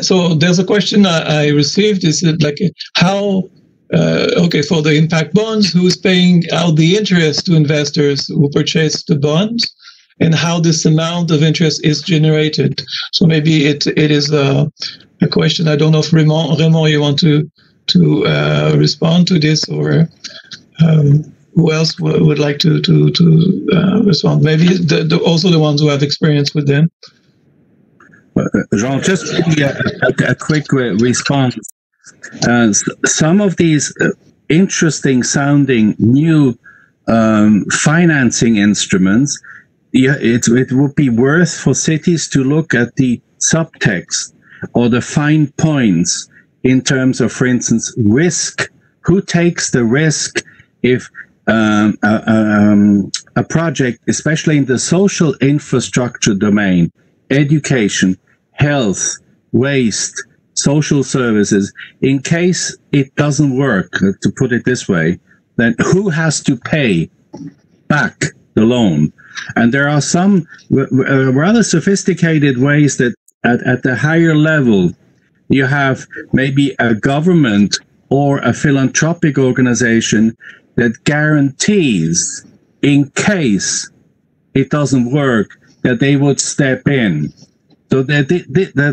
so there's a question I, I received is it like how uh, okay, for the impact bonds, who's paying out the interest to investors who purchase the bonds, and how this amount of interest is generated. So maybe it it is a, a question. I don't know if Raymond, Raymond you want to to uh, respond to this, or um, who else would like to to to uh, respond? Maybe the, the, also the ones who have experience with them. Uh, Jean, just a, a, a quick response uh, some of these uh, interesting sounding new um, financing instruments, yeah, it, it would be worth for cities to look at the subtext or the fine points in terms of, for instance, risk. Who takes the risk if um, a, um, a project, especially in the social infrastructure domain, education, health, waste, social services, in case it doesn't work, to put it this way, then who has to pay back the loan? And there are some uh, rather sophisticated ways that at, at the higher level, you have maybe a government or a philanthropic organization that guarantees in case it doesn't work that they would step in. So the, the, the,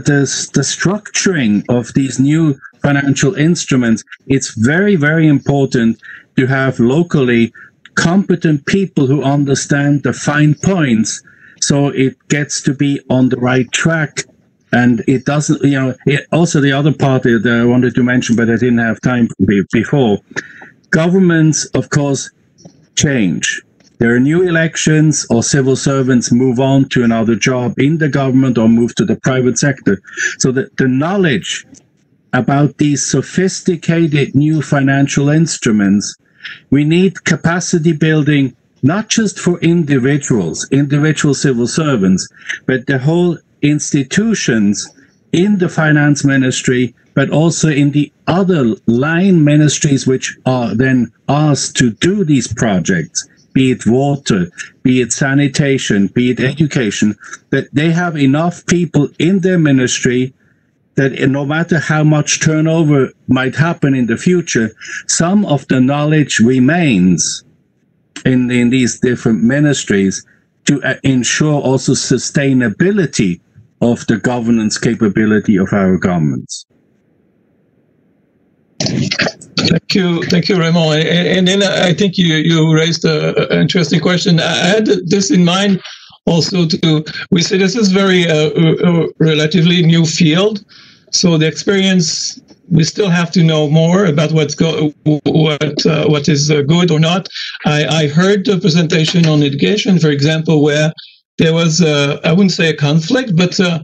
the structuring of these new financial instruments, it's very, very important to have locally competent people who understand the fine points so it gets to be on the right track. And it doesn't you know it, also the other part that i wanted to mention but i didn't have time before governments of course change there are new elections or civil servants move on to another job in the government or move to the private sector. So the, the knowledge about these sophisticated new financial instruments, we need capacity building, not just for individuals, individual civil servants, but the whole institutions in the finance ministry, but also in the other line ministries which are then asked to do these projects be it water, be it sanitation, be it education, that they have enough people in their ministry that no matter how much turnover might happen in the future, some of the knowledge remains in, in these different ministries to uh, ensure also sustainability of the governance capability of our governments. Thank you, thank you, Raymond. And, and then I think you you raised an interesting question. I had this in mind also. To we say this is very uh, uh, relatively new field, so the experience we still have to know more about what's go what uh, what is uh, good or not. I, I heard the presentation on education, for example, where there was uh, I wouldn't say a conflict, but uh,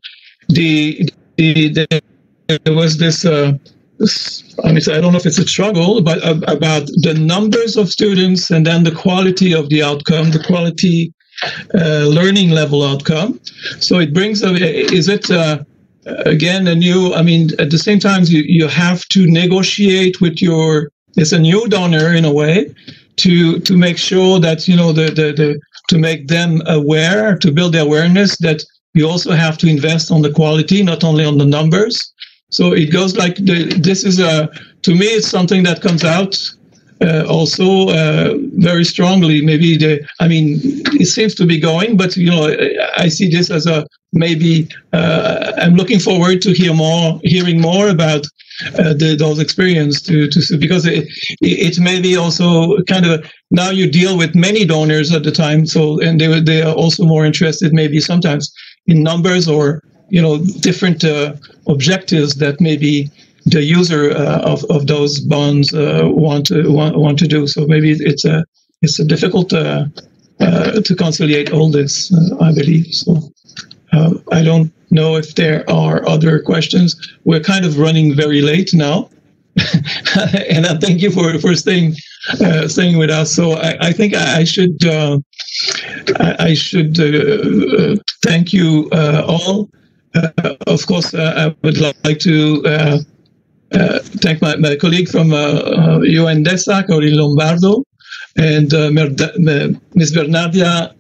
the, the, the there was this uh, I mean, I don't know if it's a struggle, but about the numbers of students and then the quality of the outcome, the quality uh, learning level outcome. So it brings, a, is it uh, again a new, I mean, at the same time, you, you have to negotiate with your, it's a new donor in a way to, to make sure that, you know, the, the, the, to make them aware, to build the awareness that you also have to invest on the quality, not only on the numbers. So it goes like the, this is a to me it's something that comes out uh, also uh, very strongly. Maybe the, I mean, it seems to be going, but you know, I see this as a maybe. Uh, I'm looking forward to hear more, hearing more about uh, the, those experience to to because it, it may be also kind of now you deal with many donors at the time, so and they they are also more interested maybe sometimes in numbers or you know different uh, objectives that maybe the user uh, of, of those bonds uh, want to want, want to do. So maybe it's a it's a difficult uh, uh to conciliate all this. Uh, I believe so. Uh, I don't know if there are other questions. We're kind of running very late now, and I thank you for for staying staying with us. So I, I think I, should I, I, should thank you all. of course, I would like to uh, thank my, my colleague from uh, UNDESA, uh, Caroline Lombardo, and Ms. Bernardia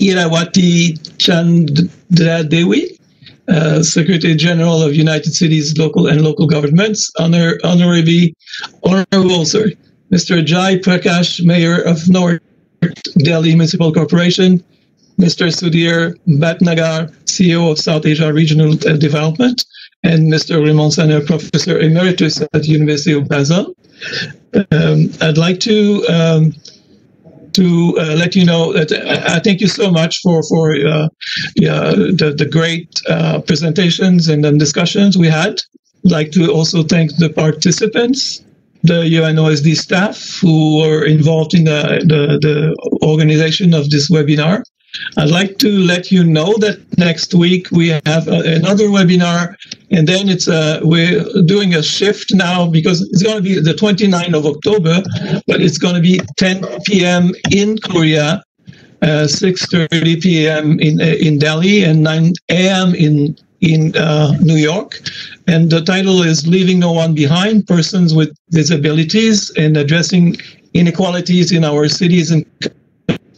Irawati Chandradewi, uh, Secretary General of United Cities Local and Local Governments, Honor, Honorary, Honorable sorry, Mr. Jai Prakash, Mayor of North Delhi Municipal Corporation, Mr. Sudhir Bhatnagar, CEO of South Asia Regional Development, and Mr. Raymond Saner, Professor Emeritus at the University of Basel. Um, I'd like to um, to uh, let you know that I thank you so much for for uh, yeah, the the great uh, presentations and discussions we had. I'd like to also thank the participants, the UNOSD staff who were involved in the, the, the organization of this webinar. I'd like to let you know that next week we have uh, another webinar, and then it's uh, we're doing a shift now because it's going to be the 29th of October, but it's going to be 10 p.m. in Korea, uh, 6:30 p.m. in uh, in Delhi, and 9 a.m. in in uh, New York. And the title is "Leaving No One Behind: Persons with Disabilities and Addressing Inequalities in Our Cities and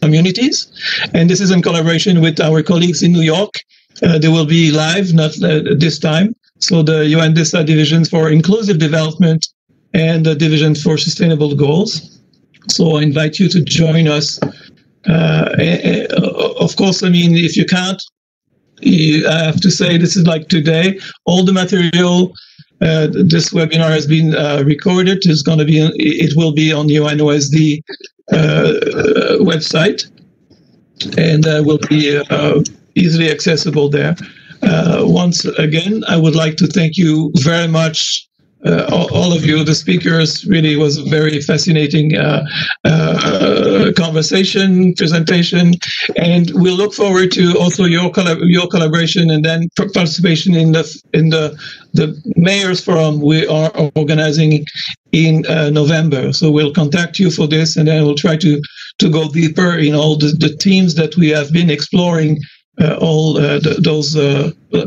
communities. And this is in collaboration with our colleagues in New York. Uh, they will be live, not uh, this time. So the UNDESA divisions for inclusive development and the division for sustainable goals. So I invite you to join us. Uh, of course, I mean, if you can't, you, I have to say this is like today. All the material uh, this webinar has been uh, recorded. It's going to be. It will be on UNOSD website and uh, will be uh, easily accessible there. once again, I would like to thank you very much uh, all, of you, the speakers, really was a very fascinating uh, uh, conversation, presentation, and we look forward to also your collab- your collaboration and then participation in the in the the mayors forum we are organizing in uh, November. So we'll contact you for this, and then we'll try to to go deeper in all the, the themes that we have been exploring uh, all uh, those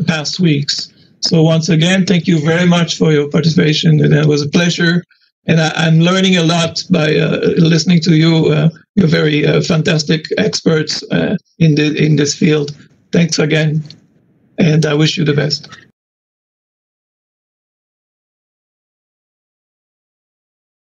past weeks. So once again, thank you very much for your participation. And it was a pleasure. And I, am learning a lot by uh, listening to you. Uh, you're very uh, fantastic experts uh, in the in this field. Thanks again, and I wish you the best.